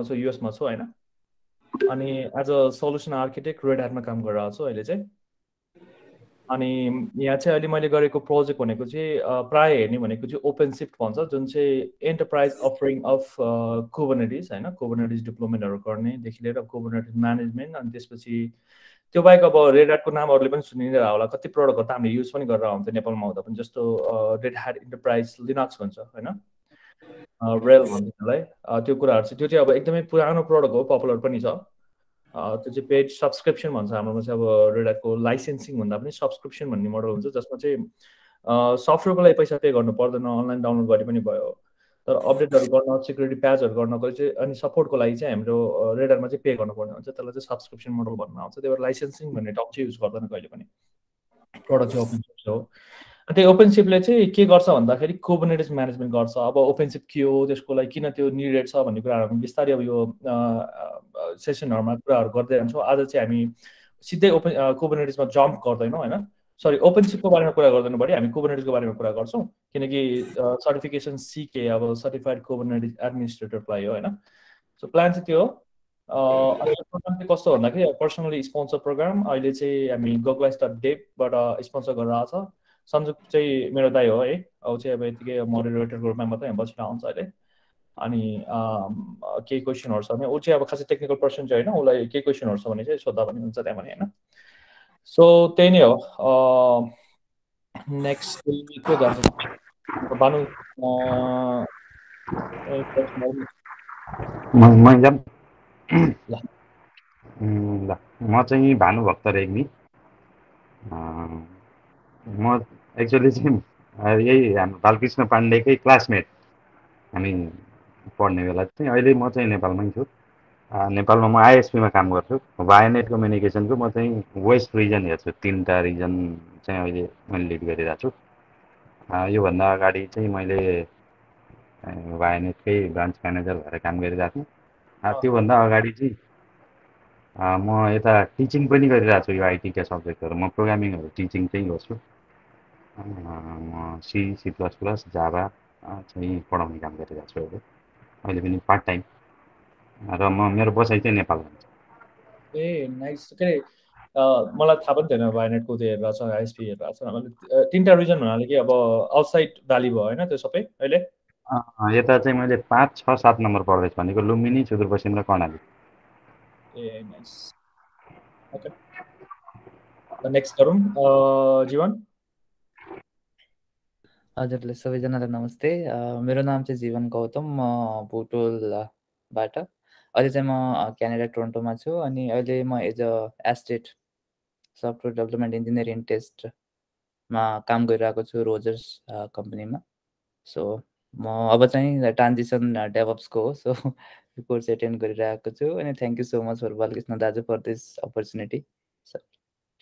म युएसमा छु होइन? अनि as a solution architect red ह्याटमा काम गरिरहेको छु अहिले चाहिँ। अनि यहाँ चाहिँ अहिले मैले गरेको प्रोजेक्ट भनेको चाहिँ प्रायः हेर्ने भनेको चाहिँ ओपन सिफ्ट भन्छ जुन चाहिँ एन्टरप्राइज अफरिङ अफ कोभर्नेटिज होइन? कोभर्नेटिज डिप्लोमेन्टहरू गर्नेदेखि लिएर कोभर्नेटिज म्यानेजमेन्ट अनि त्यसपछि त्यो बाहेक अब रेड ह्याटको नामहरूले पनि सुनिरहेको होला कति प्रडक्टहरू त हामीले युज पनि गरेर हुन्छ नेपालमा हुँदा पनि जस्तो रेड ह्याट इन्टरप्राइज लिनक्स भन्छ होइन? रेल भन्छ त्यसलाई त्यो कुराहरू चाहिँ त्यो चाहिँ अब एकदमै पुरानो प्रडक्ट हो पपुलर पनि छ। त्यो चाहिँ पेड सब्सक्रिप्सन भन्छ हाम्रोमा चाहिँ अब रेड ह्याटको लाइसेन्सिङ भन्दा पनि सब्सक्रिप्सन भन्ने मोडल हुन्छ जसमा चाहिँ सफ्टवेयरको लागि पैसा पे गर्नु पर्दैन अनलाइन डाउनलोड गरे पनि भयो। तर अपडेटहरू गर्न सिक्युरिटी प्याचहरू गर्नको चाहिँ अनि सपोर्टको लागि चाहिँ हाम्रो रेडरमा चाहिँ पे गर्नुपर्ने हुन्छ। त्यसलाई चाहिँ सब्सक्रिप्सन मोडल भन्नु आउँछ। त्यही भएर लाइसेन्सिङ भन्ने टप चाहिँ युज गर्दैन कहिले पनि। प्रडक्ट चाहिँ ओपन सोर्स हो। त्यही ओपनसिपले चाहिँ के गर्छ भन्दाखेरि कोबोनेटिज म्यानेजमेन्ट गर्छ। अब ओपनसिप के हो त्यसको लागि किन त्यो निडेड छ भन्ने कुराहरू बिस्तारै अब यो सेसनहरूमा कुराहरू गर्दै जान्छौँ। आज चाहिँ हामी सिधै ओपन कोबोनेटिजमा जम्प गर्दैनौँ होइन? सरी ओपनसिपको बारेमा कुरा गर्दैन बढी। हामी कोबोनेटिजको बारेमा कुरा गर्छौँ। किनकि सर्टिफिकेसन सिके अब सर्टिफाइड कोबोनेटिज एडमिनिस्ट्रेटरको लागि हो होइन? सो प्लान चाहिँ त्यो हो। प्रोग्राम चाहिँ कस्तो भन्दाखेरि पर्सनली स्पोन्सर प्रोग्राम अहिले चाहिँ हामी गोग्लाइस डेपबाट स्पोन्सर गरेर छ। सन्जुक चाहिँ मेरो दाई हो है। अब चाहिँ अब यतिकै मोडरेटरको रूपमा मात्रै बसेर आउँछ अहिले। अनि केही क्वेसनहरू छ भने ऊ चाहिँ अब खासै टेक्निकल पर्सन चाहिँ होइन उसलाई केही क्वेसनहरू छ भने चाहिँ सोद्धा पनि हुन्छ त्यहाँ भने होइन। सो त्यही नै हो। नेक्स्ट के गर्छ भानु ल। म चाहिँ भानुभक्त रेग्मी। म एक्चुअली चाहिँ यही हाम्रो बालकृष्ण पाण्डेकै क्लासमेट हामी पढ्ने बेला चाहिँ अहिले म चाहिँ नेपालमै छु। नेपालमा म आइएसपीमा काम गर्छु। वायनेट कम्युनिकेसनको म चाहिँ वेस्ट रिजन हेर्छु। तिनवटा रिजन चाहिँ अहिले मैले लिड गरिरहेको छु। योभन्दा अगाडि चाहिँ मैले वायनेटकै ब्रान्च म्यानेजर भएर काम गरिरहेको थिएँ त्योभन्दा अगाडि चाहिँ म यता टिचिङ पनि गरिरहेको छु यो आइटीका सब्जेक्टहरू म प्रोग्रामिङहरू टिचिङ चाहिँ गर्छु। म C C plus plus Java चाहिँ पढाउने काम गरिरहेको छु अहिले। अहिले पनि पार्ट टाइम र म मेरो बसाइ चाहिँ नेपालमा हुन्छ ए नाइस के अरे मलाई थाहा पनि थिएन वायनेटको त्यो हेरेर छ आइएसपी हेरेर छ। तिनवटा रिजन हुनाले कि अब आउटसाइड भ्याली भयो होइन त्यो सबै अहिले? यता चाहिँ मैले पाँच छ सात नम्बर पढ्दैछु भनेको लुम्बिनी सुदूरपश्चिम र Karnali. A nice okay. Next गरौँ। जीवन? हजुरलाई सबैजनालाई नमस्ते। मेरो नाम चाहिँ जीवन गौतम म भुटोलबाट अहिले चाहिँ म क्यानाडा टोरन्टोमा छु अनि अहिले म as a estate software development engineering टेस्टमा काम गरिरहेको छु रोजर्स कम्पनीमा। सो म अब चाहिँ ट्रान्जिसन डेभप्सको हो सो कोर्स एटेन्ड गरिरहेको छु अनि thank you so much for Balkrishna दाजु for this opportunity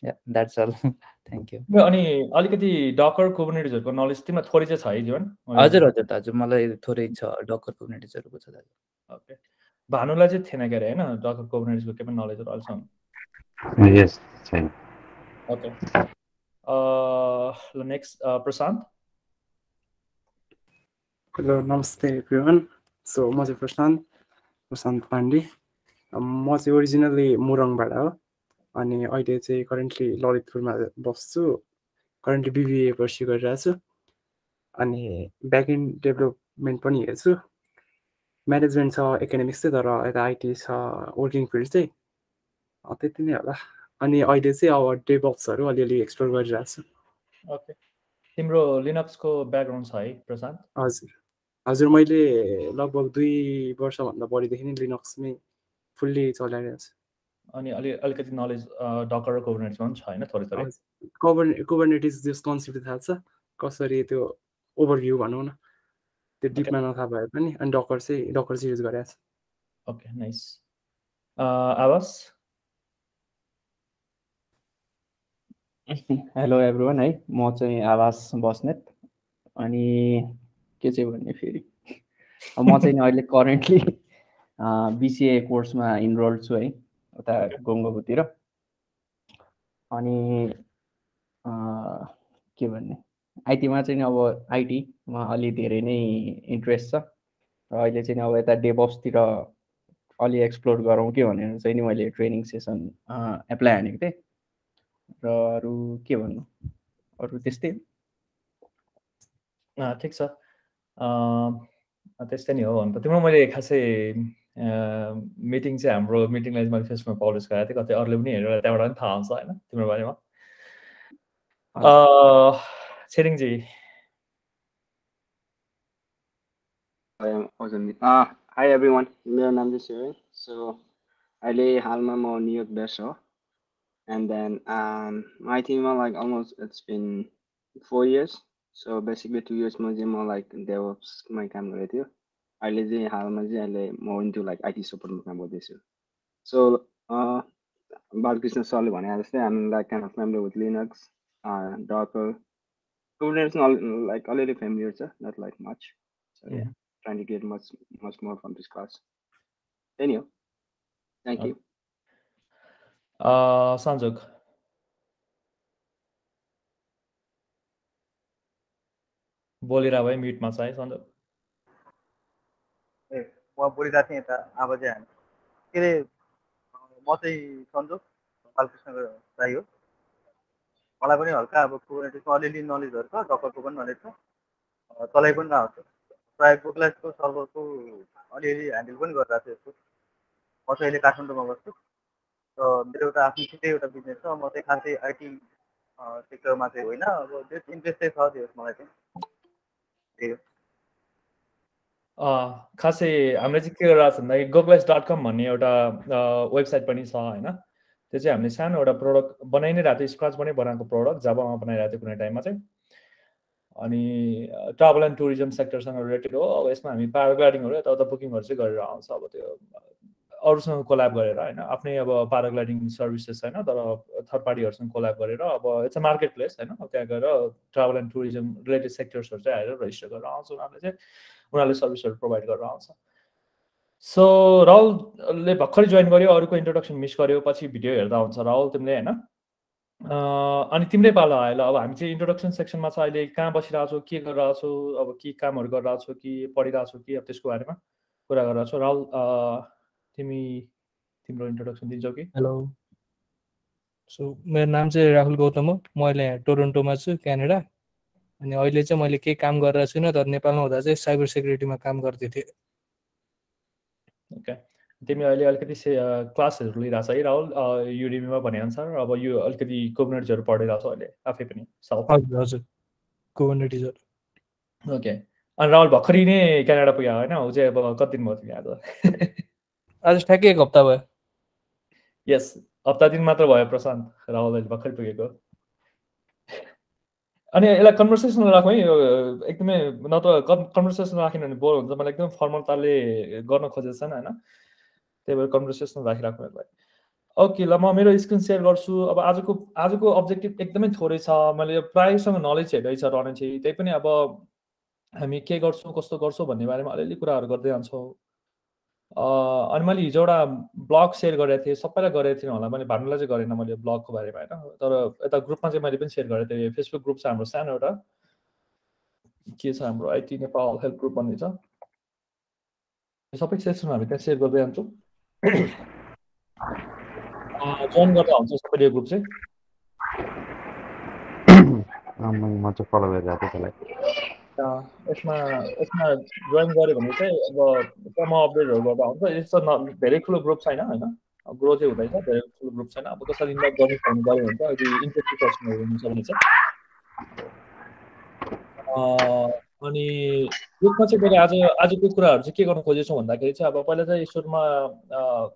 that's all thank you अनि अलिकति डकर कुबरनेटिजहरूको नलेज तिमीलाई थोरै चाहिँ छ है जीवन? हजुर हजुर दाजु मलाई थोरै छ डकर कुबरनेटिजहरूको छ दाजु। ओके भानुलाई चाहिँ थिएन के अरे होइन? डकर कुबरनेटिजको के पनि नलेजहरू अहिलेसम्म? यस छैन। ओके ल नेक्स्ट प्रशान्त? हेलो नमस्ते एभ्रिवान सो म चाहिँ प्रशान्त प्रशान्त पाण्डे। म चाहिँ ओरिजिनली मुरङबाट हो। अनि अहिले चाहिँ करेन्टली ललितपुरमा बस्छु। करेन्टली बिबिए पर्स्यु गरिरहेको छु अनि ब्याकएन्ड डेभलपमेन्ट पनि हेर्छु। म्यानेजमेन्ट छ एकाडेमिक्स चाहिँ तर यता आइटी छ वर्किङ फिल्ड चाहिँ त्यति नै होला। अनि अहिले चाहिँ अब डेभप्सहरू अलिअलि एक्सप्लोर गरिरहेको छु ओके तिम्रो लिनक्सको ब्याकग्राउन्ड छ है प्रशान्त? हजुर। हजुर मैले लगभग दुई वर्षभन्दा बढीदेखि नै लिनक्समै फुल्ली चलाइरहेको छु अनि अलि अलिकति नलेज डकर र कोभर्नेटिजमा पनि छ होइन थोरै थोरै? कोभर कोभर्नेटिज जस कन्सेप्ट थाहा छ। कसरी त्यो ओभरभ्यू भनौँ न। त्यो डिपमा नथाहा भए पनि अनि डकर चाहिँ डकर चाहिँ युज गरेको छ। Okay nice Awas hello everyone है। म चाहिँ आवास बस्नेत अनि के चाहिँ भन्ने फेरि? म चाहिँ अहिले करेन्टली बिसिए कोर्समा इनरोल्ड छु है। उता गोङ्गोतिर अनि के भन्ने? आइटीमा चाहिँ अब आइटीमा अलि धेरै नै इन्ट्रेस्ट छ। र अहिले चाहिँ अब यता डेबप्सतिर अलि एक्सप्लोर गरौँ कि भनेर चाहिँ नि मैले ट्रेनिङ सेसन एप्लाई हानेको थिएँ। र अरू के भन्नु? अरू त्यस्तै। ठिक छ। त्यस्तै नि हो। अन्त तिम्रो मैले खासै मिटिङ चाहिँ हाम्रो मिटिङलाई मैले फेसबुकमा पब्लिस गरेको थिएँ कतै अरूले पनि हेरेर त्यहाँबाट पनि थाहा हुन्छ होइन तिम्रो बारेमा छिरिङजी हाई एभ्री वान मेरो नाम चाहिँ सिरिङ सो अहिले हालमा म न्युयोर्क बेस्ट हो and then my थिङमा like almost it's been four years so basically two इयर्समा चाहिँ म लाइक डेभप्समै काम गरेको थियो अहिले चाहिँ हालमा चाहिँ अहिले म इन्टु लाइक आइटी सपोर्टमा काम गर्दैछु सो बालकृष्ण सरले भने जस्तै हामी like kind of family with Linux Docker Kubernetes like अलिअलि फेमिलियर छ not like much so yeah trying to get much much more from this class. Anyhow, thank you. Uh, Sanjog. बोलिरह भाइ म्युटमा छ है सन्दो ए म बोलिरहेको थिएँ यता अब चाहिँ हामी के अरे म चाहिँ सन्जोग बालकृष्णको दाई हो मलाई पनि हल्का अब कुबरनेटिसको अलिअलि नलेजहरू छ डक्टरको पनि नलेज छ तँलाई पनि हुन्छ प्रायः बुकलाइटको सर्भरको अलिअलि ह्यान्डल पनि गरिरहेको छु यसको म चाहिँ अहिले काठमाडौँमा बस्छु र मेरो एउटा आफ्नो छुट्टै एउटा बिजनेस छ म चाहिँ खासै आइटी सेक्टरमा चाहिँ होइन अब त्यस इन्ट्रेस्ट चाहिँ छ त्यो मलाई चाहिँ त्यही हो खासै हामीले चाहिँ के गरिरहेको छ भन्दाखेरि गोगलाइस डट कम भन्ने एउटा वेबसाइट पनि छ होइन? त्यो चाहिँ हामीले सानो एउटा प्रडक्ट बनाइ नै रहेको थियो स्क्रचबाटै बनाएको प्रडक्ट जाबामा बनाइरहेको थियो कुनै टाइममा चाहिँ। अनि ट्राभल एन्ड टुरिज्म सेक्टरसँग रिलेटेड हो। अब यसमा हामी प्याराग्लाइडिङहरू यताउता बुकिङहरू चाहिँ गरेर आउँछ अब त्यो अरूसँग कोल्याब गरेर होइन? आफ्नै अब प्याराग्लाइडिङ सर्भिसेस छैन तर थर्ड पार्टीहरूसँग कोल्याब गरेर अब इट्स अ मार्केट प्लेस होइन त्यहाँ गएर ट्राभल एन्ड टुरिज्म रिलेटेड सेक्टर्सहरू चाहिँ आएर रेजिस्टर गरेर आउँछ उनीहरूले चाहिँ। उनीहरूले सर्भिसहरू प्रोभाइड गरेर आउँछ। सो राहुलले भर्खरै जोइन गर्यो अरूको इन्ट्रोडक्सन मिस गर्यो पछि भिडियो हेर्दा हुन्छ राहुल तिमीले होइन? अनि तिम्रै पालो आयो ल अब हामी चाहिँ इन्ट्रोडक्सन सेक्सनमा छ अहिले कहाँ बसिरहेको छौ के गरिरहेको छौ अब के कामहरू गरिरहेको छौ कि पढिरहेको छौ कि अब त्यसको बारेमा कुरा गरिरहेको छौ। राहुल तिमी तिम्रो इन्ट्रोडक्सन दिन्छौ कि? हेलो सो मेरो नाम चाहिँ राहुल गौतम हो। म अहिले यहाँ टोरोन्टोमा छु क्यानाडा। अनि अहिले चाहिँ मैले केही काम गरिरहेको छुइनँ तर नेपालमा हुँदा चाहिँ साइबर सेक्युरिटीमा काम गर्दै थिएँ। ओके। तिमी अहिले अलिकति क्लासहरू लिइरहेको छ है राहुल? युडिमीमा भनेअनुसार अब यो अलिकति कोम्युनिटिजहरू पढिरहेको छ अहिले आफै पनि हजुर हजुर। ओके। अनि राहुल भर्खरै नै क्यानाडा पुग्यो होइन? ऊ चाहिँ अब कति दिन भयो तिमी आज आज ठ्याक्कै एक हप्ता भयो। यस हप्ता दिन मात्र भयो प्रशान्त राहुल अहिले भर्खरै पुगेको अनि यसलाई कन्भर्सेसन राखौँ है एकदमै न त कन्भर्सेसन राखेन भने बोर हुन्छ मलाई एकदम फर्मलताले गर्न खोजेको छैन होइन त्यही भएर कन्भर्सेसन राखिराख्नु यसलाई ओके ल म मेरो स्क्रिन सेयर गर्छु अब आजको आजको अब्जेक्टिभ एकदमै थोरै छ मैले प्रायःसँग नलेज हेर्दै छ रहने चाहिँ त्यही पनि अब हामी के गर्छौँ कस्तो गर्छौँ भन्ने बारेमा अलिअलि कुराहरू गर्दै जान्छौँ अनि मैले हिजो एउटा ब्लग सेयर गरेको थिएँ सबैलाई गरेको थिएँ होला। मैले भन्नुलाई चाहिँ गरेन मैले ब्लगको बारेमा होइन? तर यता ग्रुपमा चाहिँ मैले पनि सेयर गरेको थिएँ। फेसबुक ग्रुप छ हाम्रो सानो एउटा। के छ हाम्रो आइटी नेपाल हेल्प ग्रुप भन्ने छ। सबै सेसन हामी त्यहाँ सेयर गर्दै जान्छौँ। जोइन गर्दा हुन्छ सबैले ग्रुप चाहिँ। चाहिँ फलो गरिरहेको थिएँ यसमा यसमा जोइन गऱ्यो भने चाहिँ अब म अपडेटहरू गर्दा हुन्छ। यस्तो न धेरै ठुलो ग्रुप छैन होइन? ग्रो चाहिँ हुँदैछ धेरै ठुलो ग्रुप छैन। अब कसरी इन्भाइट गर्नु पर्ने गऱ्यो भने चाहिँ अहिले इन्ट्रेस्टेड पर्सनहरू हुनु सक्ने छ। अनि यसमा चाहिँ मैले आज आजको कुराहरू चाहिँ के गर्नु खोजेछौँ भन्दाखेरि चाहिँ अब पहिला चाहिँ सुरुमा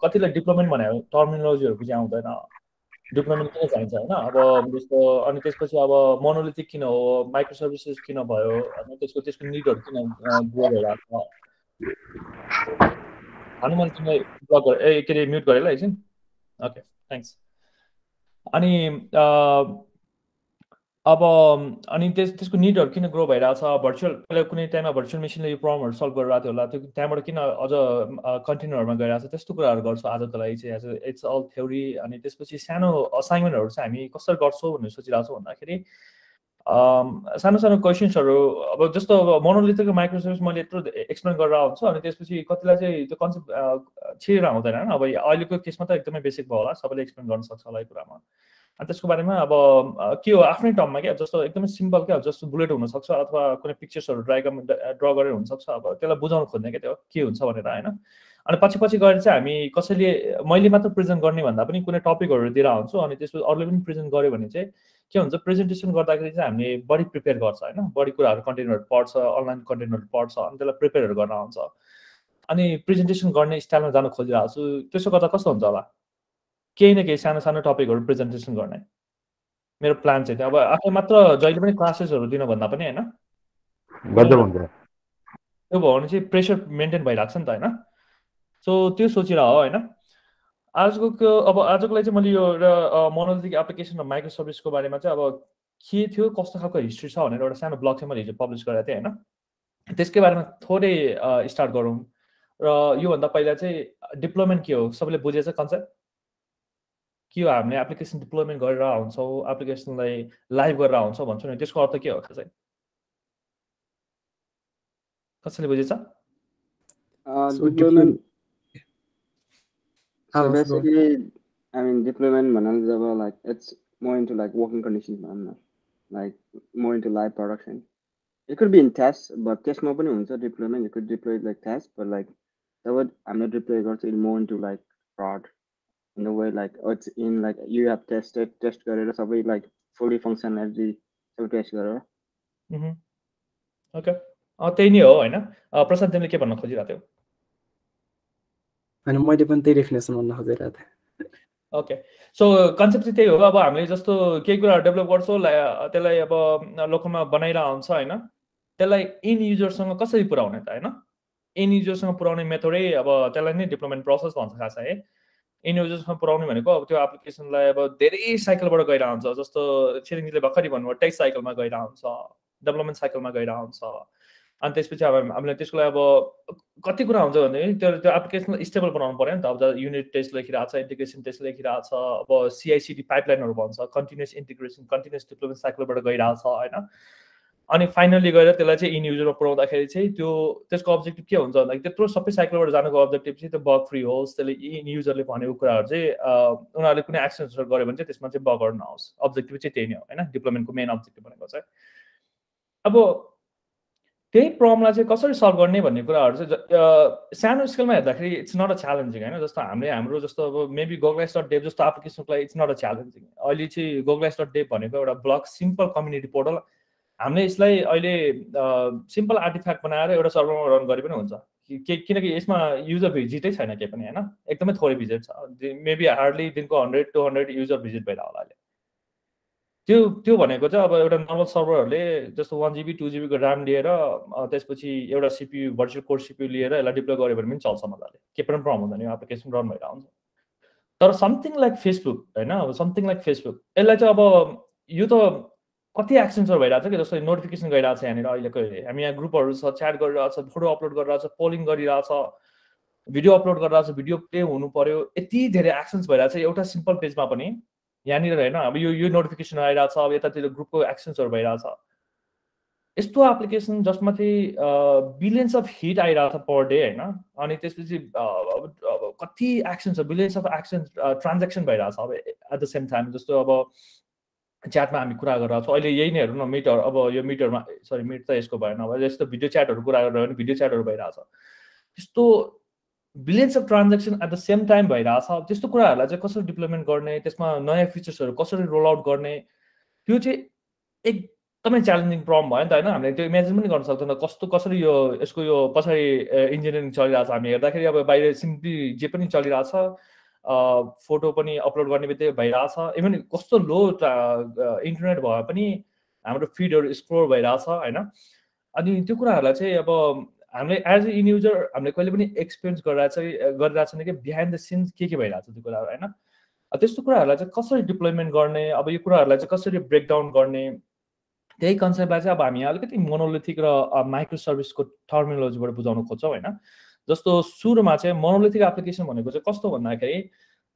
कतिलाई डिप्लोमेन्ट भनेर टर्मिनोलोजीहरू बुझि आउँदैन डिप्लोमेन्ट किन चाहिन्छ होइन? अब जस्तो अनि त्यसपछि अब मोनोलिथिक किन हो? माइक्रो सर्भिसेस किन भयो? अनि त्यसको त्यसको निडहरू किन ग्रो भइरहेको छ? भन्नु मैले तिमीलाई ब्लक ए के अरे म्युट गरेँ ल एकछिन। ओके थ्याङ्क्स अनि अब अनि त्यस त्यसको निडहरू किन ग्रो भइरहेको छ भर्चुअल पहिला कुनै टाइममा भर्चुअल मेसिनले यो प्रब्लमहरू सल्भ गरिरहेको थियो होला। त्यो त्यहाँबाट किन अझ कन्टेनरहरूमा गइरहेको छ त्यस्तो कुराहरू गर्छु आजको लागि चाहिँ एज इट्स अल थ्योरी अनि त्यसपछि सानो असाइनमेन्टहरू चाहिँ हामी कसरी गर्छौँ भनेर सोचिरहेको छौँ भन्दाखेरि सानो सानो क्वेसन्सहरू अब जस्तो अब मोनोलिथिक माइक्रो मैले यत्रो एक्सप्लेन गरेर आउँछु अनि त्यसपछि कतिलाई चाहिँ त्यो कन्सेप्ट छिरेर आउँदैन होइन? अब अहिलेको केसमा त एकदमै बेसिक भयो होला सबैले एक्सप्लेन गर्न सक्छ होला यो कुरामा। त्यसको बारेमा अब के हो आफ्नै टर्ममा क्या जस्तो एकदमै सिम्पल क्या जस्तो बुलेट हुनसक्छ अथवा कुनै पिक्चर्सहरू ड्राइगम ड्र गरेर हुनसक्छ अब त्यसलाई बुझाउन खोज्ने क्या त्यो के हुन्छ भनेर होइन? अनि पछि पछि गएर चाहिँ हामी कसैले मैले मात्र प्रेजेन्ट गर्ने भन्दा पनि कुनै टपिकहरू दिएर आउँछु अनि त्यसपछि अरूले पनि प्रेजेन्ट गऱ्यो भने चाहिँ के हुन्छ प्रेजेन्टेसन गर्दाखेरि चाहिँ हामीले बढी प्रिपेयर गर्छ होइन? बढी कुराहरू कन्टेन्टहरू पढ्छ अनलाइन कन्टेन्टहरू पढ्छ अनि त्यसलाई प्रिपेयरहरू गर्न आउँछ। अनि प्रेजेन्टेसन गर्ने स्टाइलमा जान खोजिरहेको छु। त्यसो गर्दा कस्तो हुन्छ होला? केही न केही सानो सानो टपिकहरू प्रेजेन्टेसन गर्ने। मेरो प्लान चाहिँ अब आफै मात्र जहिले पनि क्लासेसहरू दिनुभन्दा पनि होइन? त्यो भयो भने चाहिँ प्रेसर मेन्टेन भइरहेको छ नि त होइन? सो त्यो सोचेर हो होइन? आजको अब आजको लागि चाहिँ मैले यो एउटा मोनोलिथिक एप्लिकेसन र माइक्रो सर्भिसको बारेमा चाहिँ अब के थियो कस्तो खालको हिस्ट्री छ भनेर एउटा सानो ब्लग चाहिँ मैले हिजो पब्लिस गरेको थिएँ होइन? त्यसकै बारेमा थोरै स्टार्ट गरौँ। र योभन्दा पहिला चाहिँ डिप्लोमेन्ट के हो सबैले बुझेछ कन्सेप्ट के हो हामीले एप्लिकेसन डिप्लोमेन्ट गरेर हुन्छौँ एप्लिकेसनलाई लाइभ गरेर हुन्छौँ भन्छौँ नि त्यसको अर्थ के हो चाहिँ कसैले बुझेछ So I mean, deployment manageable, like it's more into like working conditions, man. Like more into live production. It could be in tests, but test more हुन्छ deployment. You could deploy like test, but like that would I'm not deploying also more into like prod in a way like oh, it's in like you have tested test गरेर सबै like fully functionality सबै test गरेर okay त्यही नै हो होइन? प्रशान्त तिमीले के भन्न खोजिरहेको थियौ? होइन मैले पनि त्यही डेफिनेसन भन्न खोजिरहेको थिएँ। ओके सो कन्सेप्ट चाहिँ त्यही हो अब हामीले जस्तो केही कुराहरू डेभलप गर्छौँ त्यसलाई अब लोकलमा बनाइरहेको हुन्छ होइन? त्यसलाई इन युजरसँग कसरी पुऱ्याउने त होइन? इन युजरसँग पुऱ्याउने मेथडै अब त्यसलाई नै डेभलपमेन्ट प्रोसेस भन्छ खास है? इन युजरसँग पुऱ्याउने भनेको अब त्यो एप्लिकेसनलाई अब धेरै साइकलबाट गइरहेको हुन्छ जस्तो छिरिङजीले भर्खरै भन्नुभयो टेक्स्ट साइकलमा गइरहेको हुन्छ डेभलपमेन्ट साइकलमा गइरहेको हुन्छ अनि त्यसपछि अब हामीले त्यसको लागि अब कति कुरा हुन्छ भने त्यो त्यो एप्लिकेसनलाई स्टेबल बनाउनु पऱ्यो नि त। अब युनिट टेस्ट लेखिरहेको छ इन्टिग्रेसन टेस्ट लेखिरहेको छ अब सिआइसिडी पाइपलाइनहरू भन्छ कन्टिन्युस इन्टिग्रेसन कन्टिन्युस डिप्लोमेन्ट साइकलबाट गइरहेको छ होइन? अनि फाइनली गएर त्यसलाई चाहिँ इन युजरमा पुऱ्याउँदाखेरि चाहिँ त्यो त्यसको अब्जेक्टिभ के हुन्छ भन्दाखेरि त्यत्रो सबै साइकलबाट जानुको अब्जेक्टिभ चाहिँ त्यो बग फ्री होस् त्यसले इन युजरले भनेको कुराहरू चाहिँ उनीहरूले कुनै एक्सन्सहरू गऱ्यो भने चाहिँ त्यसमा चाहिँ बगहरू नहोस् अब्जेक्टिभ चाहिँ त्यही नै हो होइन? डिप्लोमेन्टको मेन अब्जेक्टिभ भनेको चाहिँ। अब त्यही प्रब्लमलाई चाहिँ कसरी सल्भ गर्ने भन्ने कुराहरू चाहिँ सानो स्केलमा हेर्दाखेरि इट्स नट अ च्यालेन्जिङ होइन? जस्तो हामीले हाम्रो जस्तो अब मेबी गोगलाइस डट डेभ जस्तो एप्लिकेसनको लागि इट्स नट अ च्यालेन्जिङ अहिले चाहिँ गोगलाइस डट डेभ भनेको एउटा ब्लग सिम्पल कम्युनिटी पोर्टल हामीले यसलाई अहिले सिम्पल आर्टिफ्याक्ट बनाएर एउटा सर्भरमा रन गरे पनि हुन्छ। के किनकि यसमा युजर भिजिटै छैन केही पनि होइन? एकदमै थोरै भिजिट छ। मेबी हार्डली दिनको hundred to hundred user visit भइरहेको होला अहिले। त्यो त्यो भनेको चाहिँ अब एउटा नर्मल सर्भरहरूले जस्तो वान जिबी टू जिबीको ऱ्याम लिएर त्यसपछि एउटा सिपियु भर्चुअल कोड सिपियु लिएर यसलाई डिप्लोय गऱ्यो भने पनि चल्छ मजाले। के पनि प्रब्लम हुँदैन यो एप्लिकेसन रन भइरहेको हुन्छ। तर समथिङ लाइक फेसबुक होइन? अब समथिङ लाइक फेसबुक यसलाई चाहिँ अब यो त कति एक्सन्सहरू भइरहेको छ कि जस्तो नोटिफिकेसन गइरहेको छ यहाँनिर अहिलेको। हामी यहाँ ग्रुपहरू छ च्याट गरिरहेको छ फोटो अपलोड गरिरहेको छ पोलिङ गरिरहेको छ भिडियो अपलोड गरिरहेको छ भिडियो प्ले हुनु पऱ्यो यति धेरै एक्सन्स भइरहेको छ एउटा सिम्पल पेजमा पनि यहाँनिर होइन अब यो यो नोटिफिकेसन आइरहेको छ अब यतातिर ग्रुपको एक्सन्सहरू भइरहेको छ। यस्तो एप्लिकेसन जसमा चाहिँ बिलियन्स अफ हिट आइरहेको छ पर डे होइन अनि त्यसपछि कति एक्सन्स छ बिलियन्स अफ एक्सन ट्रान्जेक्सन भइरहेको छ अब एट द सेम टाइम जस्तो अब च्याटमा हामी कुरा गरिरहेको छौँ अहिले यही नै हेरौँ न मिटर अब यो मिटरमा सरी मिट त यसको भएन अब यस्तो भिडियो च्याटहरू कुरा गरेर भने भिडियो च्याटहरू भइरहेको छ त्यस्तो billions of transaction at the same time भइरहेछ। त्यस्तो कुराहरूलाई चाहिँ कसरी डिप्लोमेन्ट गर्ने त्यसमा नयाँ फिचर्सहरू कसरी रोल आउट गर्ने त्यो चाहिँ एकदमै च्यालेन्जिङ प्रब्लम भयो नि त होइन? हामीले त्यो इमेजिन पनि गर्न सक्दैन। कस्तो कसरी यो यसको यो पछाडि इन्जिनियरिङ चलिरहेछ? हामी हेर्दाखेरि अब बाहिर सिम्पली जे पनि चलिरहेछ। फोटो पनि अपलोड गर्ने बित्तिकै भइरहेछ। इभन कस्तो लो इन्टरनेट भए पनि हाम्रो फिडहरू एक्सप्लोर भइरहेछ होइन? अनि त्यो कुराहरूलाई चाहिँ अब हामीले एज ए युजर हामीले कहिले पनि एक्सपिरियन्स गरिरहेको छ गरिरहेको छैन कि बिहाइन्ड द सिन्स के के भइरहेको त्यो कुराहरू होइन? त्यस्तो कुराहरूलाई चाहिँ कसरी डिप्लोइमेन्ट गर्ने अब यो कुराहरूलाई चाहिँ कसरी ब्रेकडाउन गर्ने त्यही कन्सेप्टलाई चाहिँ अब हामी अलिकति मोनोलिथिक र माइक्रो सर्भिसको टर्मिनोलोजीबाट बुझाउन खोज्छौँ होइन? जस्तो सुरुमा चाहिँ मोनोलिथिक एप्लिकेसन भनेको चाहिँ कस्तो भन्दाखेरि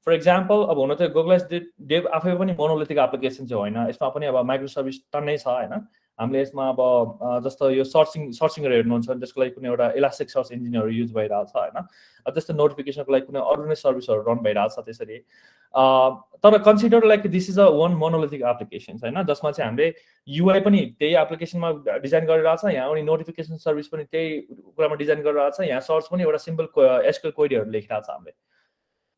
फर इक्जाम्पल अब हुन त गुगलाइज डेभ आफै पनि मोनोलिथिक एप्लिकेसन चाहिँ होइन। यसमा पनि अब माइक्रो सर्भिस टन्नै छ होइन? हामीले यसमा अब जस्तो यो सर्चिङ सर्चिङहरू हेर्नुहुन्छ त्यसको लागि कुनै एउटा इलास्टिक सर्च इन्जिनहरू युज भइरहेको छ होइन त्यस्तो नोटिफिकेसनको लागि कुनै अरू नै सर्भिसहरू रन भइरहेको छ त्यसरी तर consider like this is a one monolithic application होइन? जसमा चाहिँ हामीले युआई पनि त्यही एप्लिकेसनमा डिजाइन गरिरहेको छ यहाँ अनि नोटिफिकेसन सर्भिस पनि त्यही कुरामा डिजाइन गरिरहेको छ यहाँ सर्च पनि एउटा सिम्पल एसकल कोइडीहरू लेखिरहेको हामीले।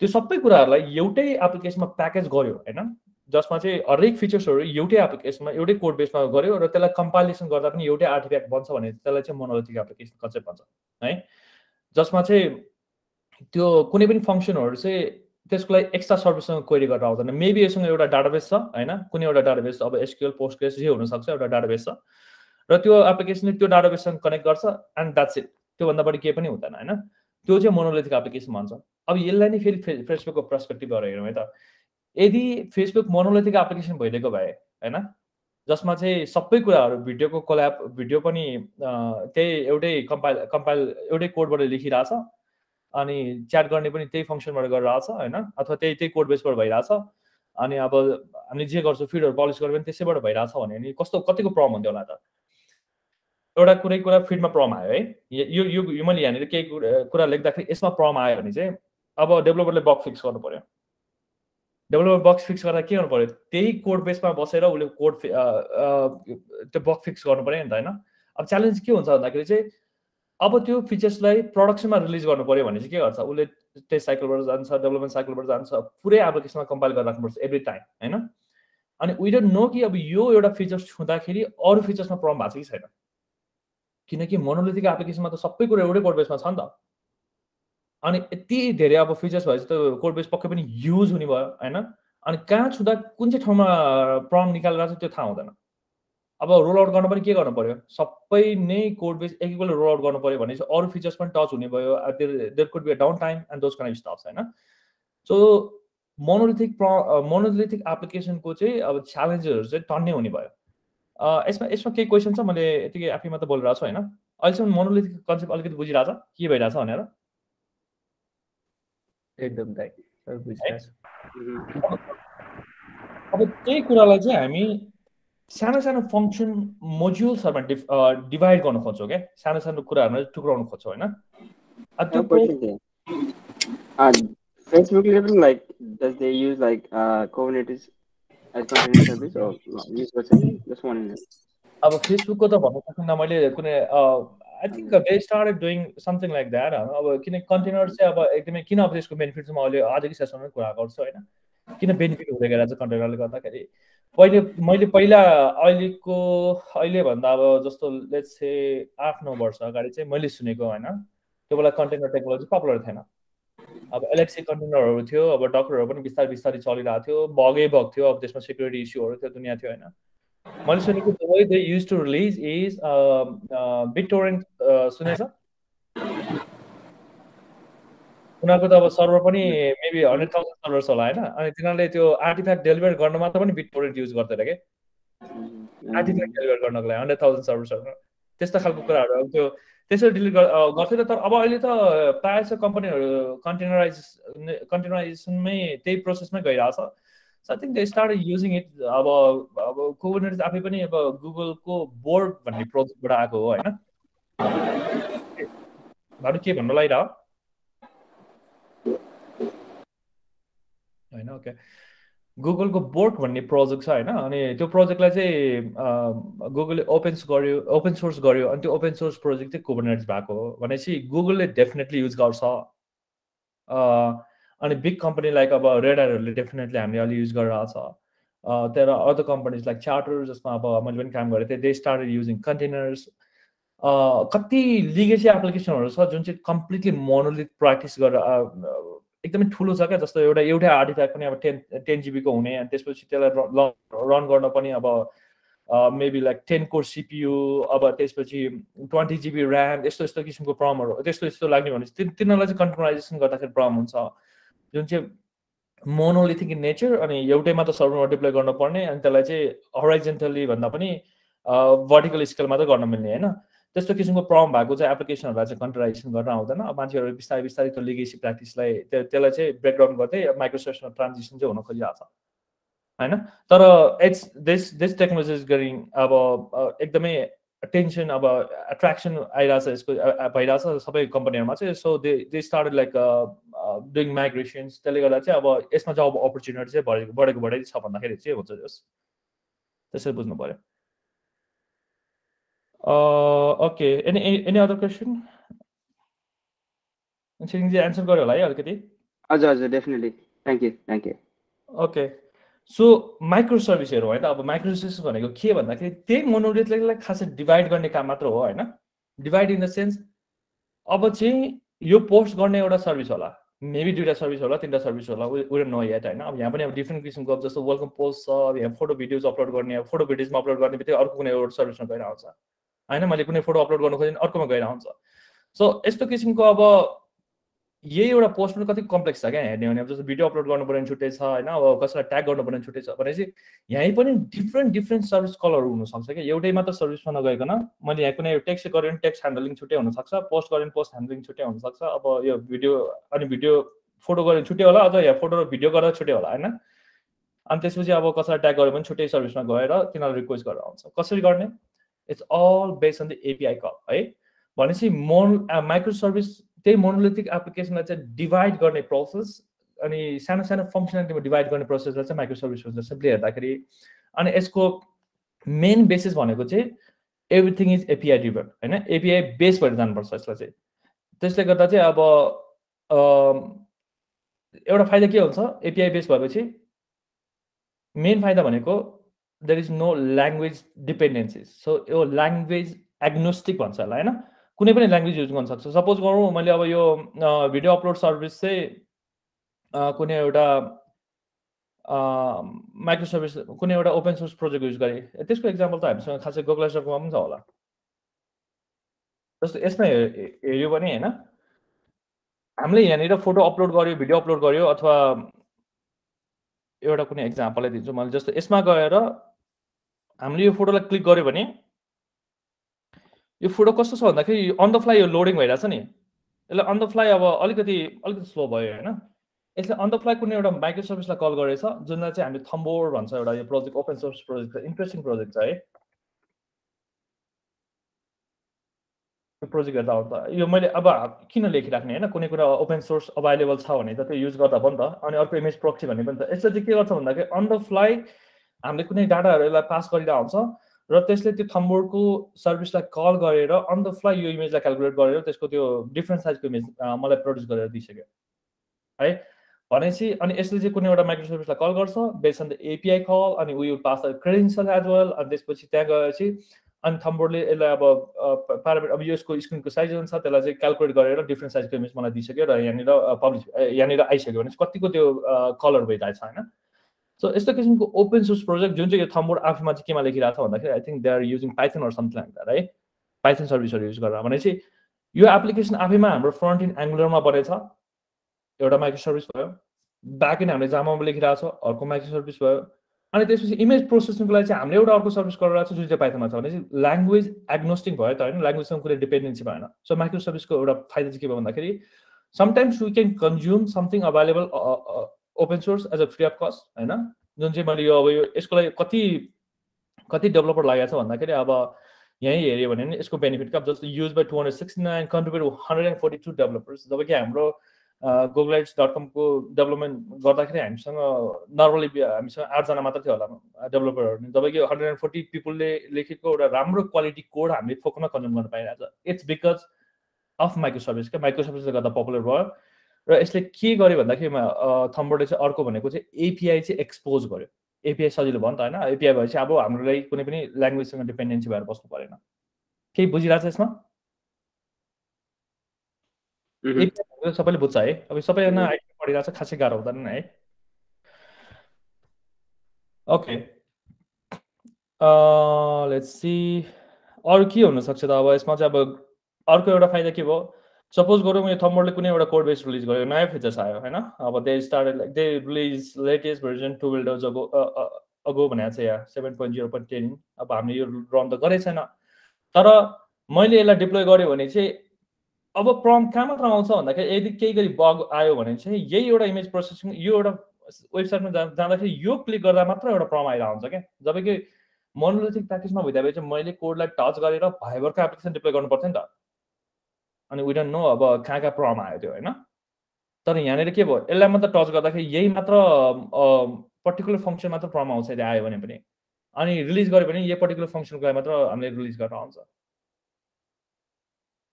त्यो सबै कुराहरूलाई एउटै एप्लिकेसनमा प्याकेज गर्यो होइन? जसमा चाहिँ हरेक फिचर्सहरू एउटै एप्लिकेसनमा एउटै कोड बेसमा गऱ्यो र त्यसलाई कम्पाइलेसन गर्दा पनि एउटै आर्टिफ्याक्ट बन्छ भने त्यसलाई चाहिँ मोनोलिथिक एप्लिकेसन कन्सेप्ट भन्छ है? जसमा चाहिँ त्यो कुनै पनि फङ्सनहरू चाहिँ त्यसको लागि एक्स्ट्रा सर्भिससँग क्वेरी गरेर आउँदैन। मेबी यससँग एउटा डाटाबेस छ होइन? कुनै एउटा डाटाबेस अब एसक्युएल पोस्टग्रेस जे हुनसक्छ एउटा डाटाबेस छ। र त्यो एप्लिकेसनले त्यो डाटाबेससँग कनेक्ट गर्छ एन्ड द्याट्स इट त्योभन्दा बढी केही पनि हुँदैन होइन? त्यो चाहिँ मोनोलिथिक एप्लिकेसन भन्छ। अब यसलाई नै फेरि फेसबुकको पर्सपेक्टिभबाट हेरौँ है त। यदि फेसबुक मोनोलिथिक एप्लिकेसन भइदिएको भए होइन? जसमा चाहिँ सबै कुराहरू भिडियोको कोल्याप भिडियो पनि त्यही एउटै कम्पाइल कम्पाइल एउटै कोडबाट लेखिरहेछ अनि च्याट गर्ने पनि त्यही फङ्सनबाट गरिरहेछ होइन? अथवा त्यही त्यही कोड बेसबाट भइरहेछ अनि अब हामीले जे गर्छौँ फिडहरू पलिस गर्यो भने त्यसैबाट भइरहेछ भने नि कस्तो कतिको प्रब्लम हुन्थ्यो होला त? एउटा कुनै कुरा फिडमा प्रब्लम आयो है। यो यो मैले यहाँनिर केही कुरा लेख्दाखेरि यसमा प्रब्लम आयो भने चाहिँ अब डेभलपरले बग फिक्स गर्नु पऱ्यो डेभलपर बक्स फिक्स गर्दा के गर्नु पऱ्यो? त्यही कोड बेसमा बसेर उसले कोड त्यो बग फिक्स गर्नु पऱ्यो नि त होइन? अब च्यालेन्ज के हुन्छ भन्दाखेरि चाहिँ अब त्यो फिचर्सलाई प्रडक्सनमा रिलिज गर्नु पऱ्यो भने चाहिँ के गर्छ? उसले टेस्ट साइकलबाट जान्छ डेभलपमेन्ट साइकलबाट जान्छ पुरै एप्लिकेसनमा कम्पाइल गरेर राख्नुपर्छ एभ्री टाइम होइन? अनि वी नो कि अब यो एउटा फिचर्स छुँदाखेरि अरू फिचर्समा प्रब्लम भएको छ कि छैन? किनकि मोनोलिथिक एप्लिकेसनमा त सबै कुरो एउटै कोड बेसमा छ नि त। अनि यति धेरै अब फिचर्स भएपछि त कोड बेस पक्कै पनि युज हुने भयो होइन? अनि कहाँ छुँदा कुन चाहिँ ठाउँमा प्रब्लम निकालेर छ त्यो थाहा हुँदैन। अब रोल आउट गर्नु पनि के गर्नु पऱ्यो सबै नै कोड बेस एक एकपल्ट रोल आउट गर्नु पऱ्यो भने चाहिँ अरू फिचर्स पनि टच हुने भयो। There could be down time and those kind stops होइन? सो मोनोलिथिक प्र मोनोलिथिक एप्लिकेसनको चाहिँ अब च्यालेन्जेसहरू चाहिँ टन्नै हुने भयो। यसमा यसमा केही क्वेसन छ? मैले यतिकै आफै मात्र बोलिरहेको छु होइन? अहिलेसम्म मोनोलिथिक कन्सेप्ट अलिकति बुझिरहेछ? के भइरहेछ भनेर? एकदम अब त्यही कुरालाई चाहिँ हामी सानो सानो फङ्सन मोड्युल्सहरूमा डिफ डिभाइड गर्न खोज्छौँ क्या? सानो सानो कुराहरूमा टुक्राउन खोज्छौँ होइन? फेसबुकले पनि like does they use like uh, Kubernetes as container service or use just one अब फेसबुकको त भन्न सकिनँ मैले कुनै I think they started doing something like that अब किन कन्टेनर चाहिँ अब एकदमै किन अब त्यसको बेनिफिट चाहिँ म अहिले आजकै सेसनमा कुरा गर्छु होइन? किन बेनिफिट हुँदै गएर चाहिँ कन्टेनरले गर्दाखेरि? पहिले मैले पहिला अहिलेको अहिलेभन्दा अब जस्तो लेट्स से आठ नौ वर्ष अगाडि चाहिँ मैले सुनेको होइन? त्यो बेला कन्टेनर टेक्नोलोजी पपुलर थिएन। अब एलएक्सी कन्टेनरहरू थियो अब डक्टरहरू पनि बिस्तारै बिस्तारै चलिरहेको थियो बगै बग थियो अब त्यसमा सेक्युरिटी इस्युहरू थियो दुनियाँ थियो होइन? मैले सुनेको the they use to release is BitTorrent सुनेछ उनीहरूको त अब सर्भर पनि मेबी हन्ड्रेड थाउजन्ड सर्भर्स होला होइन? अनि तिनीहरूले त्यो आर्टिफ्याक्ट डेलिभर गर्न मात्र पनि बिटोरेन्ट युज गर्दैन क्या आर्टिफ्याक्ट डेलिभर गर्नको लागि हन्ड्रेड थाउजन्ड सर्भर्सहरू त्यस्तो खालको कुराहरू। अब त्यो त्यसरी डिलिट गर्थ्यो तर अब अहिले त प्रायः जस्तो कम्पनीहरू कन्टेनराइज कन्टेनराइजेसनमै त्यही प्रोसेसमै गइरहेछ। So I think they start using it अब अब कुबरनेटिस आफै पनि अब गुगलको बोर्ड भन्ने प्रोजेक्टबाट आएको हो होइन? भानु के भन्नु लागिरह होइन ओके गुगलको बोर्ड भन्ने प्रोजेक्ट छ होइन? अनि त्यो प्रोजेक्टलाई चाहिँ गुगलले ओपन गर्यो ओपन सोर्स गर्यो अनि त्यो ओपन सोर्स प्रोजेक्ट चाहिँ कुबरनेटिस भएको हो भनेपछि गुगलले डेफिनेटली युज गर्छ। अनि बिग कम्पनी लाइक अब रेडरहरूले डेफिनेटली हामीले अलि युज गरिरहेको छ। तर अदर कम्पनीज लाइक चार्टर जसमा अब मैले पनि काम गरेको थिएँ दे स्टार्टेड युजिङ कन्टेनर्स कति लिगेसी एप्लिकेसनहरू छ जुन चाहिँ कम्प्लिटली मोनोलिथ प्र्याक्टिस गरेर एकदमै ठुलो छ क्या जस्तो एउटा एउटै आर्टिफ्याक्ट पनि अब टेन टेन जिबीको हुने अनि त्यसपछि त्यसलाई रन गर्न पनि अब maybe like ten core CPU अब त्यसपछि ट्वेन्टी जिबी ऱ्याम यस्तो यस्तो किसिमको प्रब्लमहरू त्यस्तो यस्तो लाग्ने भने तिनीहरूलाई चाहिँ कन्ट्रोलाइजेसन गर्दाखेरि प्रब्लम हुन्छ। जुन चाहिँ मोनोलिथिक नेचर अनि एउटैमा त सर्भरमा डिप्लोय गर्नुपर्ने अनि त्यसलाई चाहिँ हराइजेन्टली भन्दा पनि भर्टिकल स्केलमा त गर्न मिल्ने होइन? त्यस्तो किसिमको प्रब्लम भएको चाहिँ एप्लिकेसनहरूलाई चाहिँ कन्ट्राइजेसन गर्न आउँदैन। अब मान्छेहरू बिस्तारै बिस्तारै त्यो लिगेसी प्र्याक्टिसलाई त्यो त्यसलाई चाहिँ ब्रेकडाउन गर्दै माइक्रोसफ्टमा ट्रान्जेक्सन चाहिँ हुन खोजिरहेको छ होइन? तर it's this this technology is गरिङ अब एकदमै टेन्सन अब एट्र्याक्सन आइरहेछ यसको भइरहेछ सबै कम्पनीहरूमा चाहिँ so they they start like doing migrations त्यसले गर्दा चाहिँ अब यसमा जब अपर्च्युनिटी चाहिँ बढेको बढेको बढेकै छ भन्दाखेरि चाहिँ हुन्छ जस। त्यसरी बुझ्नु पऱ्यो okay any any other question Chhiringji answer गर्यो होला है अलिकति? हजुर हजुर definitely thank you thank you okay so micro सर्भिसहरू होइन अब माइक्रो सर्भिस भनेको के भन्दाखेरि त्यही मोनोलिथलाई खासै डिभाइड गर्ने काम मात्र हो होइन। डिभाइड इन द सेन्स अब चाहिँ यो पोस्ट गर्ने एउटा सर्भिस होला मेबी दुइटा सर्भिस होला तिनवटा सर्भिस होला उयो नो याद होइन। अब यहाँ पनि अब डिफ्रेन्ट किसिमको अब जस्तो वेलकम पोस्ट छ अब यहाँ फोटो भिडियोज अपलोड गर्ने अब फोटो भिडियोजमा अपलोड गर्ने बित्तिकै अर्को कुनै एउटा सर्भिसमा गएर आउँछ होइन मैले कुनै फोटो अपलोड गर्नु खोजेँ अर्कोमा गएर आउँछ सो यस्तो किसिमको अब यही एउटा पोस्ट पनि कति कम्प्लेक्स छ क्या हेर्ने भने। अब जस्तो भिडियो अपलोड गर्नु पर्ने छुट्टै छ, होइन? अब कसैलाई ट्याग गर्नुपर्ने छुट्टै छ। भनेपछि यहीँ पनि डिफ्रेन्ट डिफ्रेन्ट सर्भिस कलरहरू हुनसक्छ क्या। एउटै मात्र सर्भिसमा नगइकन मैले यहाँ कुनै टेक्स्ट गरेँ भने टेक्स्ट ह्यान्डलिङ छुट्टै हुनसक्छ। पोस्ट गरेँ भने पोस्ट ह्यान्डलिङ छुट्टै हुनसक्छ। अब यो भिडियो अनि भिडियो फ़ोटो गरेर छुट्टै होला, अथवा यहाँ फ़ोटो र भिडियो गर्दा छुट्टै होला, होइन? अनि त्यसपछि अब कसैलाई ट्याग गऱ्यो भने छुट्टै सर्भिसमा गएर तिनीहरू रिक्वेस्ट गरेर आउँछ। कसरी गर्ने? It's all based on the API call है? भनेपछि मोन माइक्रो सर्भिस त्यही मोनोलिथिक एप्लिकेसनलाई चाहिँ डिभाइड गर्ने प्रोसेस अनि सानो सानो फङ्सनालिटीमा डिभाइड गर्ने प्रोसेसलाई चाहिँ माइक्रो सर्भिस हुन्छ सिम्पली हेर्दाखेरि अनि यसको मेन बेसिस भनेको चाहिँ एभ्रिथिङ इज एपिआई ड्रिभन होइन? एपिआई बेस भएर जानुपर्छ यसलाई चाहिँ। त्यसले गर्दा चाहिँ अब एउटा फाइदा के हुन्छ? एपिआई बेस भएपछि मेन फाइदा भनेको there is no language dependencies so यो ल्याङ्ग्वेज एग्नोस्टिक भन्छ होला होइन? कुनै पनि ल्याङ्ग्वेज युज गर्न सक्छु। सपोज गरौँ मैले अब यो भिडियो अपलोड सर्भिस चाहिँ कुनै एउटा माइक्रो सर्भिस कुनै एउटा ओपन सोर्स प्रोजेक्ट युज गरेँ। त्यसको इक्जाम्पल त हामीसँग खासै गोगलाइसकोमा पनि छ होला। जस्तो यसमा हेऱ्यो भने होइन? हामीले यहाँनिर फोटो अपलोड गर्यो भिडियो अपलोड गर्यो अथवा एउटा कुनै इक्जाम्पलै दिन्छु। मैले जस्तो यसमा गएर हामीले यो फोटोलाई क्लिक गऱ्यो भने यो फोटो कस्तो छ भन्दाखेरि अन द फ्लाइ यो लोडिङ भइरहेछ नि। यसलाई अन द फ्लाइ अब अलिकति अलिकति स्लो भयो होइन। यसले अन द फ्लाइ कुनै एउटा माइक्रो सर्भिसलाई कल गरेछ जुनलाई चाहिँ हामीले थम्बोर भन्छ एउटा यो प्रोजेक्ट ओपन सोर्स प्रोजेक्ट छ इन्ट्रेस्टिङ प्रोजेक्ट छ है। यो प्रोजेक्ट हेर्दा त यो मैले अब किन लेखिराख्ने होइन कुनै कुरा ओपन सोर्स अभाइलेबल छ भने त त्यो युज गर्दा पनि त अनि अर्को इमेज प्रोक्सी भन्ने पनि त। यसले चाहिँ के गर्छ भन्दाखेरि अन द फ्लाइ हामीले कुनै डाटाहरू यसलाई पास गरिरहेको हुन्छ र त्यसले त्यो थम्बोर्डको सर्भिसलाई कल गरेर अन द फ्लाइ यो इमेजलाई क्यालकुलेट गरेर त्यसको त्यो डिफ्रेन्ट साइजको इमेज मलाई प्रड्युस गरेर दिइसक्यो। है? भनेपछि अनि यसले चाहिँ कुनै एउटा माइक्रो सर्भिसलाई कल गर्छ base on the API call अनि उयो pass the credential as well अनि त्यसपछि त्यहाँ गएपछि अनि थम्बोर्डले यसलाई अब प्यारामिट अब यसको स्क्रिनको साइज हुन्छ त्यसलाई चाहिँ क्यालकुलेट गरेर डिफ्रेन्ट साइजको इमेज मलाई दिइसक्यो र यहाँनिर पब्लिस यहाँनिर आइसक्यो भने कतिको त्यो कलर भइरहेछ होइन? सो यस्तो किसिमको ओपन सोर्स प्रोजेक्ट जुन चाहिँ यो थम्बोर्ड आफूमा चाहिँ केमा लेखिरहेको छ भन्दाखेरि I think they are using Python or something like है पाइथन सर्भिसहरू युज गरेर भनेपछि यो एप्लिकेसन आफैमा हाम्रो फ्रन्ट इन एङ्गुलरमा बनेछ। एउटा माइक्रो सर्भिस भयो। ब्याक इन हामीले जामामा लेखिरहेको छ। अर्को माइक्रो सर्भिस भयो। अनि त्यसपछि इमेज प्रोसेसिङको लागि चाहिँ हामीले एउटा अर्को सर्भिस गरिरहेको छ जुन चाहिँ पाइथनमा छ। भने चाहिँ ल्याङ्ग्वेज एग्नोस्टिक भयो त होइन। ल्याङ्ग्वेजसँग कुनै डिपेन्डेन्सी भएन। सो माइक्रो सर्भिसको एउटा फाइदा चाहिँ के भयो भन्दाखेरि sometimes we can consume something available open source as a free of cost होइन? जुन चाहिँ मैले यो अब यो यसको लागि कति कति डेभलपर लागेको छ भन्दाखेरि अब यहीँ हेऱ्यो भने नि यसको बेनिफिट कप जस्तो use by two hundred sixty nine contribute hundred and forty two developers जब कि हाम्रो गुगलाइट्स डट कमको डेभलपमेन्ट गर्दाखेरि हामीसँग नर्मली हामीसँग आठजना मात्र थियो होला डेभलपरहरू जब कि हन्ड्रेड एन्ड फोर्टी पिपुलले लेखेको एउटा राम्रो क्वालिटी कोड हामीले फोकमा कन्ज्युम गर्न पाइरहेको छ it's because of micro service क्या माइक्रो सर्भिसले गर्दा पपुलर भयो। र यसले के गर्यो भन्दाखेरि थम्बोर्डले चाहिँ अर्को भनेको चाहिँ एपिआई चाहिँ एक्सपोज गर्यो। एपिआई सजिलो भयो नि त होइन? एपिआई भएपछि अब हाम्रो लागि कुनै पनि ल्याङ्ग्वेजसँग डिपेन्डेन्सी भएर बस्नु परेन। केही बुझिरहेको छ यसमा एपिआई सबैले बुझ्छ है। अब सबैजना आइटी पढिरहेको छ खासै गाह्रो हुँदैन है। ओके लेट्स सी अरू के हुनसक्छ त अब यसमा चाहिँ अब अर्को एउटा फाइदा के भयो? सपोज गरौँ यो थम्बोर्डले कुनै एउटा कोड बेस रिलिज गर्यो नयाँ फिचर्स आयो होइन? अब they start like they release latest version two builders ago ago भनेको छ यहाँ seven point zero point ten अब हामीले यो रन त गरेको छैन। तर मैले यसलाई डिप्लोय गरेँ भने चाहिँ अब प्रम मात्र आउँछ भन्दाखेरि यदि केही गरी बग आयो भने चाहिँ यही एउटा इमेज प्रोसेसिङ यो एउटा वेबसाइटमा जा जाँदाखेरि यो क्लिक गर्दा मात्र एउटा प्रम आएर आउँछ क्या। जब कि मोनोलिथिक प्र्याक्टिसमा भइदिए चाहिँ मैले कोडलाई टच गरेर भाइबरको एप्लिकेसन डिप्लोय पर्थ्यो नि त। अनि वी नो अब कहाँ कहाँ प्रम आयो त्यो होइन। तर यहाँनिर के भयो यसलाई मात्र टच गर्दाखेरि यही मात्र पर्टिकुलर फङ्सन मात्र प्रम आउँछ यदि आयो भने पनि। अनि रिलिज गऱ्यो भने यही पर्टिकुलर फङ्सनको लागि मात्र हामीले रिलिज गर्न आउँछ।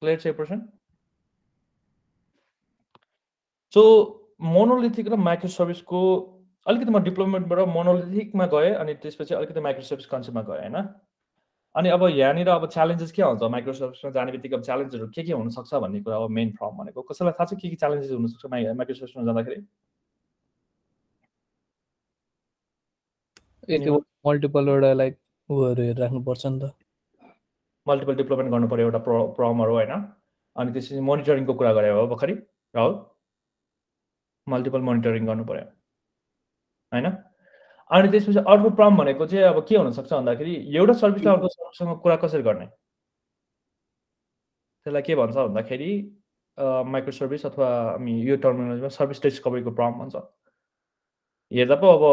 क्लियर छ पर्सन सो मोनोलिथिक र माइक्रो सर्भिसको अलिकति म डिप्लोमेन्टबाट मोनोलिथिकमा गएँ अनि त्यसपछि अलिकति माइक्रो सर्भिस कन्सेप्टमा गएँ होइन। अनि अब यहाँनिर अब च्यालेन्जेस के हुन्छ? माइक्रो सर्भिसमा जाने बित्तिकै अब च्यालेन्जहरू के के हुनसक्छ भन्ने कुरा अब मेन फर्म भनेको। कसैलाई थाहा छ के के च्यालेन्जेस हुनसक्छ माइ माइक्रो सर्भिसमा जाँदाखेरि मल्टिपलवटा लाइक उयोहरू हेरेर राख्नुपर्छ नि त। मल्टिपल डिप्लोमेन्ट गर्नु पऱ्यो एउटा प्र प्रमहरू होइन? अनि त्यसपछि मोनिटरिङको कुरा गरे हो भर्खरै। राहुल? मल्टिपल मोनिटरिङ गर्नु पऱ्यो होइन? अनि त्यसपछि अर्को प्रम भनेको चाहिँ अब के हुनसक्छ भन्दाखेरि एउटा सर्भिसले अर्को सर्भिससँग कुरा कसरी गर्ने? त्यसलाई के भन्छ भन्दाखेरि माइक्रो सर्भिस अथवा हामी यो टर्मिनोलोजीमा सर्भिस डिस्कभरीको प्रम भन्छ। हेर्दा पो अब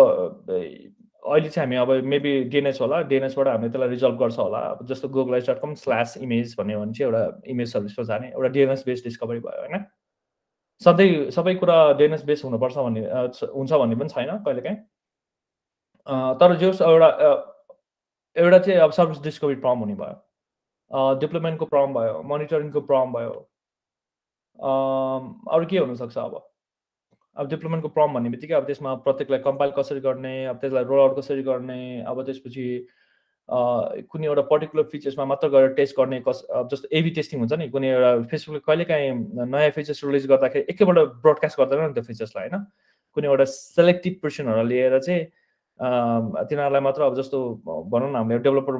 अहिले चाहिँ हामी अब मेबी डिएनएस होला डिएनएसबाट हामीले त्यसलाई रिजल्भ गर्छ होला। अब जस्तो गुगलाइज डट कम स्ल्यास इमेज भन्यो भने चाहिँ एउटा इमेज सर्भिसमा जाने एउटा डिएनएस बेस्ड डिस्कभरी भयो होइन? सधैँ सबै कुरा डिएनएस बेस हुनुपर्छ भन्ने हुन्छ भन्ने पनि छैन कहिलेकाहीँ। तर जो एउटा एउटा चाहिँ अब सर्भिस डिस्कभरी प्रम हुने भयो। डिप्लोमेन्टको प्रम भयो मोनिटरिङको प्रम भयो। अरू के हुनसक्छ अब? अब डिप्लोमेन्टको प्रम भन्ने बित्तिकै अब त्यसमा प्रत्येकलाई कम्पाइल कसरी गर्ने अब त्यसलाई रोल आउट कसरी गर्ने अब त्यसपछि कुनै एउटा पर्टिकुलर फिचर्समा मात्र गएर टेस्ट गर्ने कस अब जस्तो एबी टेस्टिङ हुन्छ नि कुनै एउटा फेसबुकले कहिलेकाहीँ नयाँ फिचर्स रिलिज गर्दाखेरि एकैपल्ट ब्रोडकास्ट गर्दैन नि त्यो फिचर्सलाई होइन? कुनै एउटा सेलेक्टिभ पर्सनहरूलाई लिएर चाहिँ तिनीहरूलाई मात्र अब जस्तो भनौँ न हामीले डेभलपर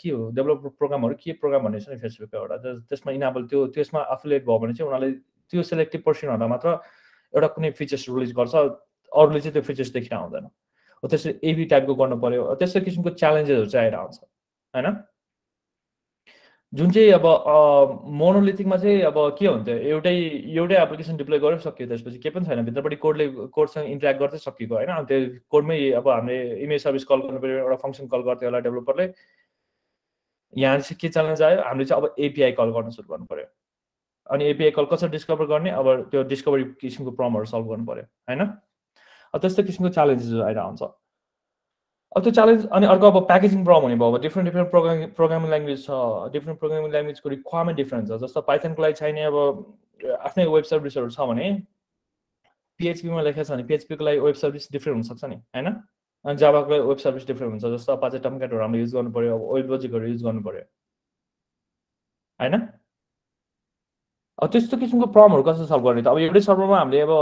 के हो डेभलपर प्रोग्रामहरू के प्रोग्राम भन्ने छ नि फेसबुकको एउटा त्यसमा इनाबल त्यो त्यसमा एफिलिएट भयो भने चाहिँ उनीहरूले त्यो सेलेक्टिभ पर्सनहरूलाई मात्र एउटा कुनै फिचर्स रिलिज गर्छ अरूले चाहिँ त्यो फिचर्स देखेर आउँदैन हो त्यसरी एबी टाइपको गर्नु पऱ्यो त्यस्तो किसिमको च्यालेन्जेसहरू चाहिँ आएर आउँछ होइन? जुन चाहिँ अब मोनोलिथिकमा चाहिँ अब के हुन्थ्यो एउटै एउटै एप्लिकेसन डिप्लोय गरेर सक्यो त्यसपछि केही पनि छैन भित्रपट्टि कोडले कोडसँग इन्टरेक्ट गर्दै सकिएको होइन? अनि त्यो कोडमै अब हामीले इमेज सर्भिस कल गर्नु पऱ्यो एउटा फङ्सन कल गर्थ्यो होला डेभलपरले। यहाँ चाहिँ के च्यालेन्ज आयो हामीले चाहिँ अब एपिआई कल गर्न सुरु गर्नु पऱ्यो। अनि एपिआई कल कसरी डिस्कभर गर्ने अब त्यो डिस्कभरी किसिमको प्रब्लमहरू सल्भ गर्नु पऱ्यो होइन? त्यस्तो किसिमको च्यालेन्जेस आएर आउँछ अब त्यो च्यालेन्ज अनि अर्को अब प्याकेजिङ प्रब्लम हुने भयो अब different different programming programming language छ डिफ्रेन्ट प्रोग्रामिङ ल्याङ्ग्वेजको रिक्वायरमेन्ट डिफ्रेन्ट छ जस्तो पाइथनको लागि चाहिने अब आफ्नै वेब सर्भिसहरू छ भने पिएचपीमा लेखेको छ भने पिएचपीको लागि वेब सर्भिस डिफ्रेन्ट हुनसक्छ नि होइन? अनि जाबाको लागि वेब सर्भिस डिफ्रेन्ट हुन्छ जस्तो अपाचे टमकेटहरू हामीले युज गर्नु पऱ्यो अब वेब लोजिकहरू युज गर्नु पऱ्यो होइन? अब त्यस्तो किसिमको प्रब्लमहरू कसरी सल्भ गर्ने त? अब एउटै सर्भरमा हामीले अब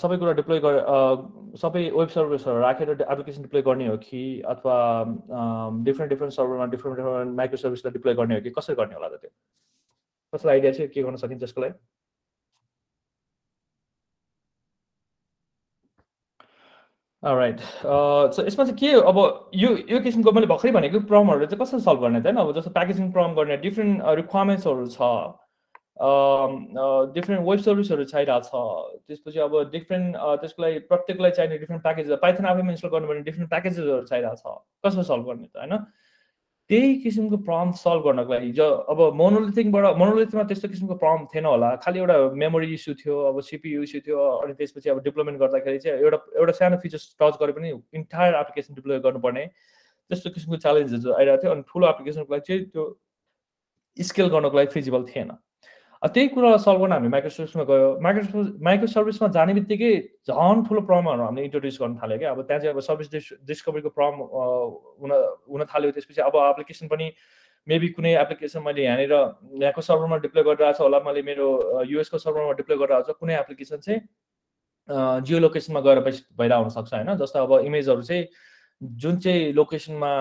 सबै कुरा डिप्लोय गरे सबै वेब सर्भिसहरू राखेर एप्लिकेसन डिप्लोय गर्ने हो कि अथवा डिफ्रेन्ट डिफ्रेन्ट सर्भरमा डिफ्रेन्ट डिफ्रेन्ट माइक्रो सर्भिसलाई डिप्लोय गर्ने हो कि कसरी गर्ने होला त त्यो? कसैलाई आइडिया चाहिँ के गर्न सकिन्छ त्यसको लागि? राइट सो यसमा चाहिँ के अब यो यो किसिमको मैले भर्खरै भनेको प्रब्लमहरू चाहिँ कसरी सल्भ गर्ने त होइन? अब जस्तो प्याकेजिङ प्रब्लम गर्ने डिफ्रेन्ट रिक्वायरमेन्ट्सहरू छ। डिफ्रेन्ट वेब सर्भिसहरू चाहिरहेको छ। त्यसपछि अब डिफ्रेन्ट त्यसको लागि प्रत्येकलाई चाहिने डिफ्रेन्ट प्याकेज पाइथन आफैमा इन्स्टल गर्नु पर्ने डिफ्रेन्ट प्याकेजेसहरू चाहिरहेको छ। कसरी सल्भ गर्ने त होइन? त्यही किसिमको प्रब्लम सल्भ गर्नको लागि। जो अब मोनोलिथिङबाट मोनोलिथिङमा त्यस्तो किसिमको प्रब्लम थिएन होला। खालि एउटा मेमोरी इस्यु थियो अब सिपियु इस्यु थियो अनि त्यसपछि अब डिप्लोमेन्ट गर्दाखेरि चाहिँ एउटा एउटा सानो फिचर्स टच गरे पनि इन्टायर एप्लिकेसन डिप्लोय गर्नुपर्ने त्यस्तो किसिमको च्यालेन्जेस आइरहेको थियो। अनि ठुलो एप्लिकेसनको लागि चाहिँ त्यो स्केल गर्नको लागि फिजिबल थिएन। त्यही कुरा सल्भ गर्न हामी माइक्रो सर्भिसमा गयो। माइक्रो माइक्रो सर्भिसमा जाने बित्तिकै झन् ठुलो प्रब्लमहरू हामीले इन्ट्रोड्युस गर्न थाल्यो क्या। अब त्यहाँ चाहिँ अब सर्भिस डिस डिस्कभरीको प्रब्लम हुन हुन थाल्यो। त्यसपछि अब एप्लिकेसन पनि मेबी कुनै एप्लिकेसन मैले यहाँनिर यहाँको सर्भरमा डिप्लोय गरिरहेको छ होला। मैले मेरो युएसको सर्भरमा डिप्लोय गरिरहेको छ कुनै एप्लिकेसन चाहिँ जियो लोकेसनमा गएर भइरहेको हुनसक्छ होइन? जस्तो अब इमेजहरू चाहिँ जुन चाहिँ लोकेसनमा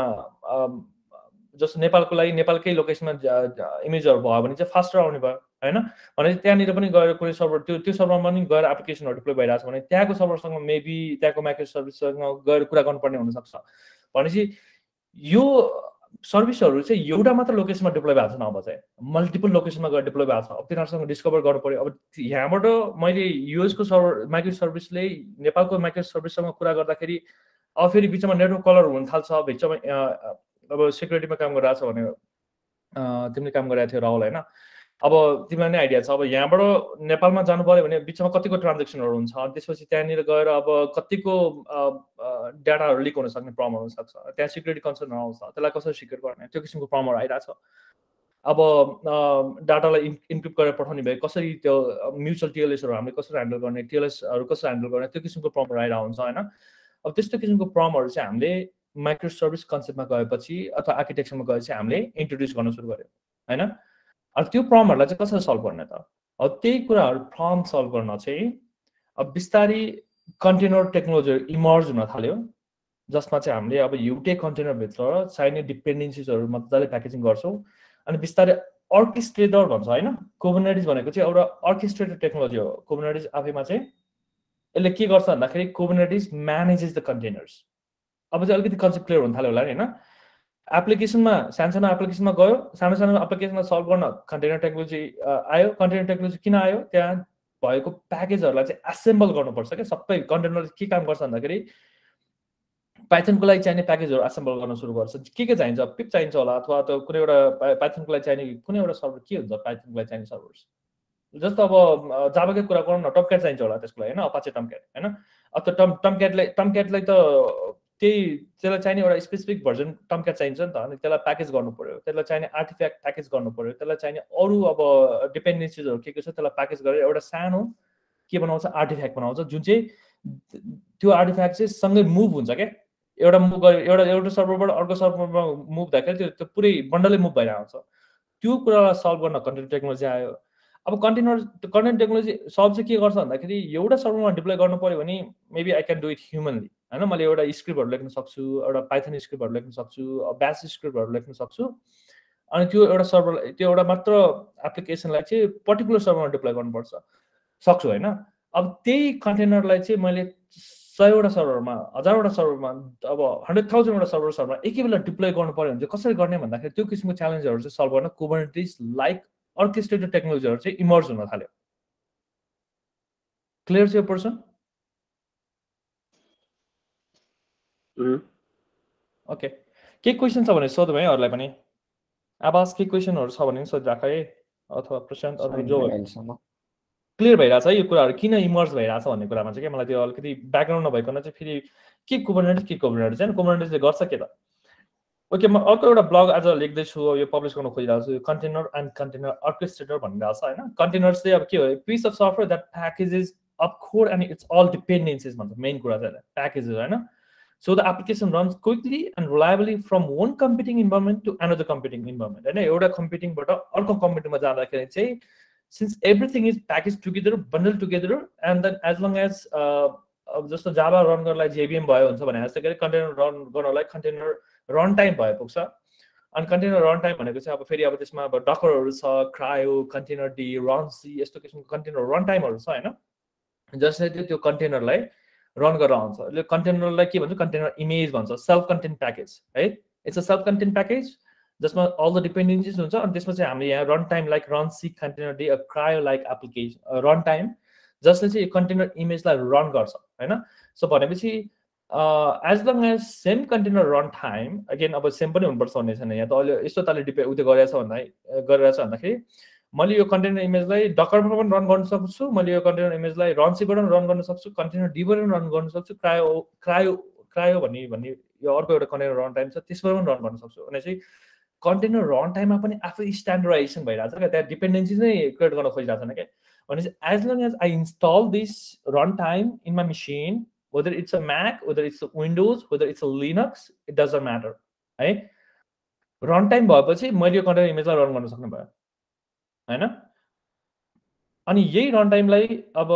जस्तो नेपालको लागि नेपालकै लोकेसनमा इमेजहरू भयो भने चाहिँ फास्टर आउने भयो। होइन? भने त्यहाँनिर पनि गएर कुनै सर्भर त्यो त्यो सर्भरमा पनि गएर एप्लिकेसनहरू डिप्लोय भइरहेको छ भने त्यहाँको सर्भरसँग मेबी त्यहाँको माइक्रो सर्भिससँग गएर कुरा गर्नुपर्ने हुनसक्छ। भनेपछि यो सर्भिसहरू चाहिँ एउटा मात्र लोकेसनमा डिप्लोय भएको छ अब चाहिँ। मल्टिपल लोकेसनमा गएर डिप्लोय भएको छ। अब तिनीहरूसँग डिस्कभर गर्नु पऱ्यो अब यहाँबाट मैले युएसको सर्भर माइक्रो सर्भिसले नेपालको माइक्रो सर्भिससँग कुरा गर्दाखेरि अब फेरि बिचमा नेटवर्क कलर हुन थाल्छ। बिचमा अब सेक्युरिटीमा काम गरिरहेको छ भने तिमीले काम गरिरहेको थियो राहुल होइन? अब तिमीलाई नै आइडिया छ अब यहाँबाट नेपालमा जानु पऱ्यो भने बिचमा कतिको ट्रान्जेक्सनहरू हुन्छ? त्यसपछि त्यहाँनिर गएर अब कतिको डाटाहरू लिक हुन सक्ने प्रब्लम हुनसक्छ त्यहाँ सिक्युरिटी कन्सर्न आउँछ त्यसलाई कसरी सिक्योर गर्ने? त्यो किसिमको प्रब्लमहरू आइरहेछ अब डाटालाई इन्क्रिप्ट गरेर पठाउने भए कसरी त्यो म्युचुअल टिएलएसहरू हामीले कसरी ह्यान्डल गर्ने टिएलएसहरू कसरी ह्यान्डल गर्ने त्यो किसिमको प्रब्लमहरू आइरहेको हुन्छ होइन? अब त्यस्तो किसिमको प्रब्लमहरू चाहिँ हामीले माइक्रो सर्भिस कन्सेप्टमा गएपछि अथवा आर्किटेक्चरमा गएपछि हामीले इन्ट्रोड्युस गर्न सुरु गऱ्यौँ होइन? अब त्यो प्रब्लमहरूलाई चाहिँ कसरी सल्भ गर्ने त? अब त्यही कुराहरू प्रब्लम सल्भ गर्न चाहिँ अब बिस्तारै कन्टेनर टेक्नोलोजीहरू इमर्ज हुन थाल्यो जसमा चाहिँ हामीले अब युटे कन्टेनरभित्र चाहिने डिपेन्डेन्सिजहरू मजाले प्याकेजिङ गर्छौँ अनि बिस्तारै अर्केस्ट्रेटर भन्छ होइन? कोबोनेटिज भनेको चाहिँ एउटा अर्केस्ट्रेटर टेक्नोलोजी हो। कोबोनेटिज आफैमा चाहिँ यसले के गर्छ भन्दाखेरि कोबोनेटिज म्यानेजेस द कन्टेनर्स। अब चाहिँ अलिकति कन्सेप्ट क्लियर हुन थाल्यो होला नि होइन? एप्लिकेसनमा सानो सानो एप्लिकेसनमा गयो सानो सानो एप्लिकेसनमा सल्भ गर्न कन्टेनर टेक्नोलोजी आयो। कन्टेनर टेक्नोलोजी किन आयो? त्यहाँ भएको प्याकेजहरूलाई चाहिँ एसेम्बल गर्नुपर्छ क्या। सबै कन्टेनर के काम गर्छ भन्दाखेरि पाइथनको लागि चाहिने प्याकेजहरू एसेम्बल गर्न सुरु गर्छ। के के चाहिन्छ? पिप चाहिन्छ होला अथवा त कुनै एउटा पाइथनको लागि चाहिने कुनै एउटा सर्भर के हुन्छ पाइथनको लागि चाहिने सर्भर्स जस्तो अब जाबाकै कुरा गरौँ न टमक्याट चाहिन्छ होला त्यसको लागि होइन? अपाचे टमक्याट होइन? अथवा टम टमक्याटलाई टमक्याटलाई त त्यही त्यसलाई चाहिने एउटा स्पेसिफिक भर्जन टम्क्याट चाहिन्छ नि त अनि त्यसलाई प्याकेज गर्नु पऱ्यो त्यसलाई चाहिने आर्टिफ्याक्ट प्याकेज गर्नु पऱ्यो त्यसलाई चाहिने अरू अब डिपेन्डेन्सिजहरू के के छ त्यसलाई प्याकेज गरेर एउटा सानो के बनाउँछ आर्टिफ्याक्ट बनाउँछ जुन चाहिँ त्यो आर्टिफ्याक्ट चाहिँ सँगै मुभ हुन्छ क्या। एउटा मुभ गरे एउटा एउटा सर्भरबाट अर्को सर्भरमा मुभ हुँदाखेरि त्यो त्यो पुरै बन्डलै मुभ भएर आउँछ। त्यो कुरालाई सल्भ गर्न कन्टेन्ट टेक्नोलोजी आयो। अब कन्टेनर कन्टेन्ट टेक्नोलोजी सल्भ चाहिँ के गर्छ भन्दाखेरि एउटा सर्भरमा डिप्लोय गर्नु पऱ्यो भने maybe I can do it humanly होइन मैले एउटा स्क्रिप्टहरू लेख्न सक्छु एउटा पाइथन स्क्रिप्टहरू लेख्न सक्छु ब्यास स्क्रिप्टहरू लेख्न सक्छु। अनि त्यो एउटा सर्भर त्यो एउटा मात्र एप्लिकेसनलाई चाहिँ पर्टिकुलर सर्भरमा डिप्लोय गर्नुपर्छ। सक्छु होइन? अब त्यही कन्टेनरलाई चाहिँ मैले सयवटा सर्भरमा हजारवटा सर्भरमा अब हन्ड्रेड थाउजन्डवटा सर्भर सर्भरमा एकै बेला डिप्लोय गर्नु पऱ्यो भने चाहिँ कसरी गर्ने भन्दाखेरि त्यो किसिमको च्यालेन्जहरू चाहिँ सल्भ गर्न कुबर्नेटिज लाइक अर्केस्ट्रेटेड टेक्नोलोजीहरू चाहिँ इमर्ज हुन थाल्यो। क्लियर चाहिँ पर्सन ओके के क्वेसन छ भने सोधौँ है अरूलाई पनि। आवाज के क्वेसनहरू छ भने सोधिराख है अथवा प्रशान्त अथवा जो क्लियर भइरहेछ है यो कुराहरू। किन इमर्स भइरहेछ भन्ने कुरामा चाहिँ क्या मलाई त्यो अलिकति ब्याकग्राउन्ड नभइकन चाहिँ फेरि के कुबरनेटिस के कुबरनेटिस होइन कुबरनेटिसले गर्छ के त? ओके म अर्को एउटा ब्लग आज लेख्दैछु यो पब्लिस गर्न खोजिरहेको छु। कन्टेनर एन्ड कन्टेनर अर्केस्ट्रेटर भनिरहेको छ होइन? कन्टेनर चाहिँ अब के हो? Piece of software that packages of code and it's all dependencies भन्छ। मेन कुरा चाहिँ प्याकेजेस होइन? So the application runs quickly and reliably from one computing environment to another computing environment. होइन एउटा कम्प्युटिङबाट अर्को कम्प्युटिङमा जाँदाखेरि चाहिँ since everything is package together bundle together and then as long as अब जस्तो जाबा रन गर्नलाई जेबिएम भयो हुन्छ भने जस्तो के अरे कन्टेनर रन गर्नलाई कन्टेनर रन टाइम भए पुग्छ अनि कन्टेनर रन टाइम भनेको चाहिँ अब फेरि अब त्यसमा अब डकरहरू छ क्रायो कन्टेनर डी रन्सी यस्तो किसिमको कन्टेनर रन टाइमहरू छ होइन जसले चाहिँ त्यो कन्टेनरलाई रन गरेर आउँछ। यसले कन्टेनरलाई के भन्छ? कन्टेनर इमेज भन्छ। सेल्फ कन्टेन्ट प्याकेज है? It's a self content package जसमा अल द डिपेन्डेन्सिज हुन्छ अनि त्यसमा चाहिँ हामीले यहाँ runtime like runc containerd a CRI-O like application runtime जसले चाहिँ कन्टेनर इमेजलाई रन गर्छ होइन? सो भनेपछि as long as same container runtime again अब सेम पनि हुनुपर्छ भन्ने छैन। यहाँ त अहिले यस्तो तालले डिपे उयो गरिरहेछ भन्दा गरिरहेछ भन्दाखेरि मैले यो कन्टेनर इमेजलाई डकरमा पनि रन गर्न सक्छु मैले यो कन्टेनर इमेजलाई रन्सीबाट पनि रन गर्न सक्छु कन्टेनर डीबाट पनि रन गर्न सक्छु क्रायो क्रायो क्रायो भन्ने भन्ने यो अर्को एउटा कन्टेनर रन टाइम छ त्यसबाट पनि रन गर्न सक्छु। भने चाहिँ कन्टेनर रन टाइममा पनि आफै स्ट्यान्डर्डाइजेसन भइरहेको छ क्या त्यहाँ डिपेन्डेन्सी नै क्रिएट गर्न खोजिरहेको छैन क्या। भने चाहिँ as long as I install this runtime in my machine whether it's a Mac whether it's a Windows whether it's a Linux it doesn't matter है रन टाइम भएपछि मैले यो कन्टेनर इमेजलाई रन गर्न सक्नु भयो होइन? अनि यही रन टाइमलाई अब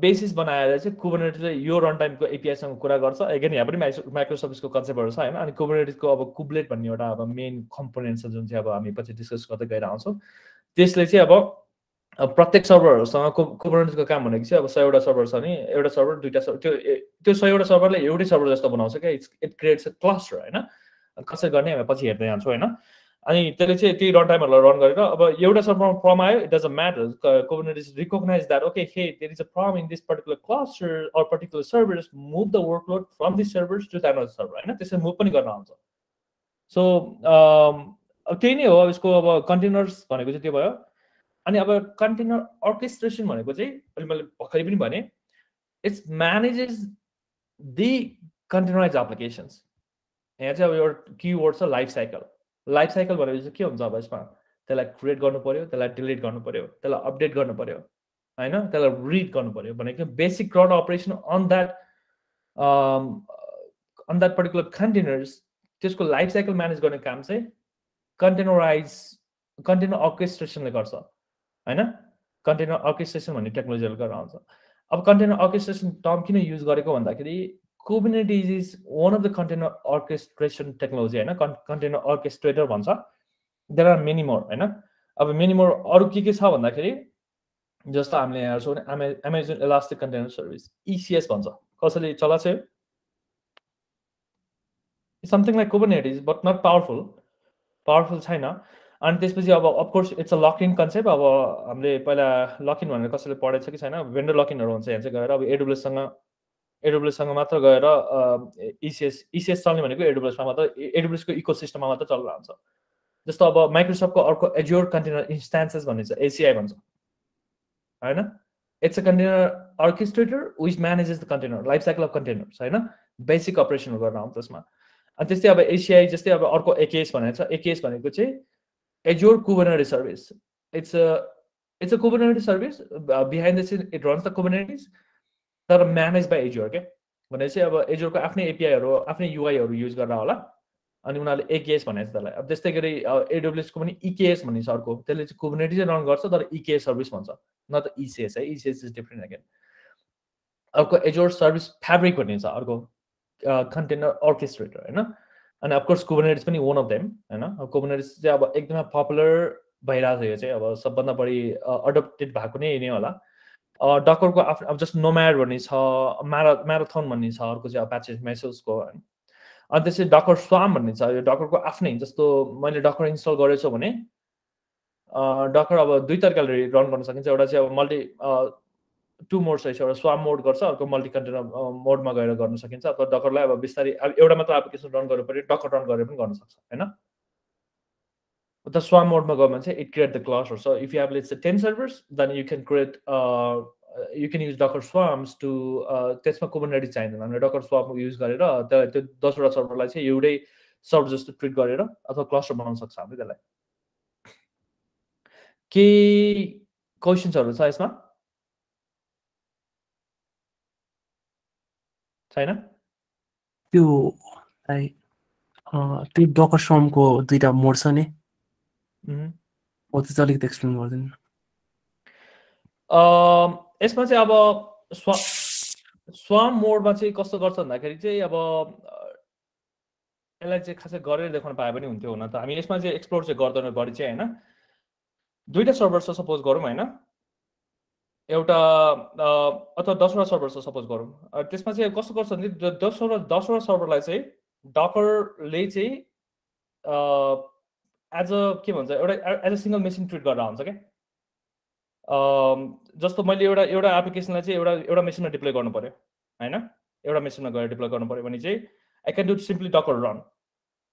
बेसिस बनाएर चाहिँ कुबरनेटिसले यो रन टाइमको एपिआईसँग कुरा गर्छ। एगेन यहाँ पनि माइक्रो सर्भिसको कन्सेप्टहरू छ होइन? अनि कुबरनेटिसको अब कुबलेट भन्ने एउटा अब मेन कम्पोनेन्ट छ जुन चाहिँ अब हामी पछि डिस्कस गर्दै गएर आउँछौँ। त्यसले चाहिँ अब प्रत्येक सर्भरहरूसँग कुबरनेटिसको काम भनेको चाहिँ अब सयवटा सर्भर छ नि। एउटा सर्भर दुइटा सर्भर त्यो त्यो सयवटा सर्भरले एउटै सर्भर जस्तो बनाउँछ क्या। It's it creates a cluster होइन? कसरी गर्ने हामी पछि हेर्दै जान्छौँ होइन? अनि त्यसले चाहिँ त्यही रन टाइमहरूलाई रन गरेर अब एउटा सर्भरमा प्रब्लम आयो it doesn't matter Kubernetes recognize that okay hey there is a problem in this particular cluster or particular servers move the workload from this servers to that server होइन? त्यसरी move पनि गर्न आउँछ। सो अब त्यही नै हो। अब यसको अब कन्टेनर्स भनेको चाहिँ त्यो भयो। अनि अब कन्टेनर अर्केस्ट्रेसन भनेको चाहिँ अहिले मैले भर्खरै पनि भने it's manages the containerize applications यहाँ चाहिँ अब एउटा किवर्ड छ लाइफ साइकल लाइफ साइकल भनेपछि के हुन्छ अब यसमा? त्यसलाई क्रिएट गर्नु पऱ्यो त्यसलाई डिलिट गर्नु पऱ्यो त्यसलाई अपडेट गर्नु पऱ्यो होइन? त्यसलाई रिड गर्नु पऱ्यो भनेको basic CRUD operation on that on that particular containers त्यसको लाइफ साइकल म्यानेज गर्ने काम चाहिँ कन्टेनराइज कन्टेनर अर्केस्ट्रेसनले गर्छ होइन? कन्टेनर अर्केस्ट्रेसन भन्ने टेक्नोलोजीहरू गरेर आउँछ। अब कन्टेनर अर्केस्ट्रेसन टर्म किन युज गरेको भन्दाखेरि Kubernetes is one of the container orchestration technology होइन कन्टेनर अर्केस्ट्रेटर भन्छ देयर आर मेनी मोर होइन अब मेनी मोर अरू के के छ भन्दाखेरि जस्तो हामीले यहाँ हेर्छौँ भने एमे Amazon Elastic Container Service ECS भन्छ कसैले चलाएको छ something like Kubernetes but not powerful powerful छैन अनि त्यसपछि अब of course it's a lock in concept अब हामीले पहिला लक इन भनेर कसैले पढेको छ कि छैन भेन्डर लक इनहरू हुन्छ यहाँ चाहिँ गएर अब एडब्लुएससँग एडब्लुएससँग मात्र गएर इसिएस इसिएस चल्ने भनेको एडब्लुएसमा मात्र एडब्लुएसको इको सिस्टममा मात्र चलेर हुन्छ जस्तो अब माइक्रोसफ्टको अर्को एज्योर कन्टेनर इन्स्टान्सेस भन्ने छ एसिआई भन्छ। होइन? It's a container orchestrator which manages the container life cycle of containers होइन? बेसिक अपरेसनहरू गर्न आउँछ त्यसमा। अनि त्यस्तै अब एसिआई जस्तै अब अर्को एकेएस भनेको छ। एकेएस भनेको चाहिँ Azure Kubernetes service it's a it's a Kubernetes service behind the scene it runs the Kubernetes तर म्यानेज बाई एज्योर क्या भने चाहिँ अब एज्योरको आफ्नै एपिआईहरू आफ्नै युआईहरू युज गरेर होला अनि उनीहरूले एकेएस भनेको छ त्यसलाई। अब त्यस्तै गरी एडब्लुएसको पनि इकेएस भन्ने छ अर्को। त्यसले चाहिँ कुबरनेटिज रन गर्छ तर इकेएस सर्भिस भन्छ न त इसिएस है? इसिएस इज डिफ्रेन्ट अगेन अर्को एजोर सर्भिस फ्याब्रिक भन्ने छ अर्को कन्टेनर अर्केस्ट्रेटर होइन? अनि अफकोर्स कुबरनेटिस पनि वान अफ देम होइन? कुबरनेटिस चाहिँ अब एकदमै पपुलर भइरहेको छ यो चाहिँ। अब सबभन्दा बढी अडप्टेड भएको नै नै होला। डकरको आफ्नो अब जस्तो नोम्याड भन्ने छ म्यारा म्याराथन भन्ने छ अर्को चाहिँ प्याचेस मेसोसको अनि त्यसै डकर स्वाम भन्ने छ यो डकरको आफ्नै जस्तो मैले डकर इन्स्टल गरेछु भने डकर अब दुई तरिकाले रन गर्न सकिन्छ। एउटा चाहिँ अब मल्टी टु मोड रहेछ एउटा स्वाम मोड गर्छ अर्को मल्टी कन्टेनर मोडमा गएर गर्न सकिन्छ अथवा डकरलाई अब बिस्तारै अब एउटा मात्र एप्लिकेसन रन गर्नु पऱ्यो डकर रन गरेर पनि गर्न सक्छ होइन? The swarm mode government say it create the cluster. So if you have let's say 10 servers, then you can create uh, you can use Docker swarms to त्यसमा कुबरनेटिस चाहिँदैन हामीले डकर स्वाम युज गरेर त्यो दसवटा सर्भरलाई चाहिँ एउटै सर्भर जस्तो ट्रिट गरेर अथवा क्लस्टर बनाउन सक्छ हामीले त्यसलाई केही क्वेसन्सहरू छ यसमा छैन त्यो त्यो डकर स्वामको दुईवटा मोड छ नि? हो त्यो चाहिँ अलिकति एक्सप्लेन गरिदिनु यसमा चाहिँ अब स्वा स्वाम मोडमा चाहिँ कस्तो गर्छ भन्दाखेरि चाहिँ अब यसलाई चाहिँ खासै गरेर देखाउन पाए पनि हुन्थ्यो हुन त। हामी यसमा चाहिँ एक्सप्लोर चाहिँ गर्दैनौँ बढी चाहिँ होइन? दुइटा सर्भर छ सपोज गरौँ होइन? एउटा अथवा दसवटा सर्भर छ सपोज गरौँ। त्यसमा चाहिँ कस्तो गर्छ भने दसवटा दसवटा सर्भरलाई चाहिँ डकरले चाहिँ एज अ के भन्छ एउटा as a single machine treat गरेर हुन्छ क्या जस्तो मैले एउटा एउटा एप्लिकेसनलाई चाहिँ एउटा एउटा मेसिनमा डिप्लोय गर्नु पऱ्यो होइन? एउटा मेसिनमा गएर डिप्लोय गर्नु पऱ्यो भने चाहिँ I can do simply docker run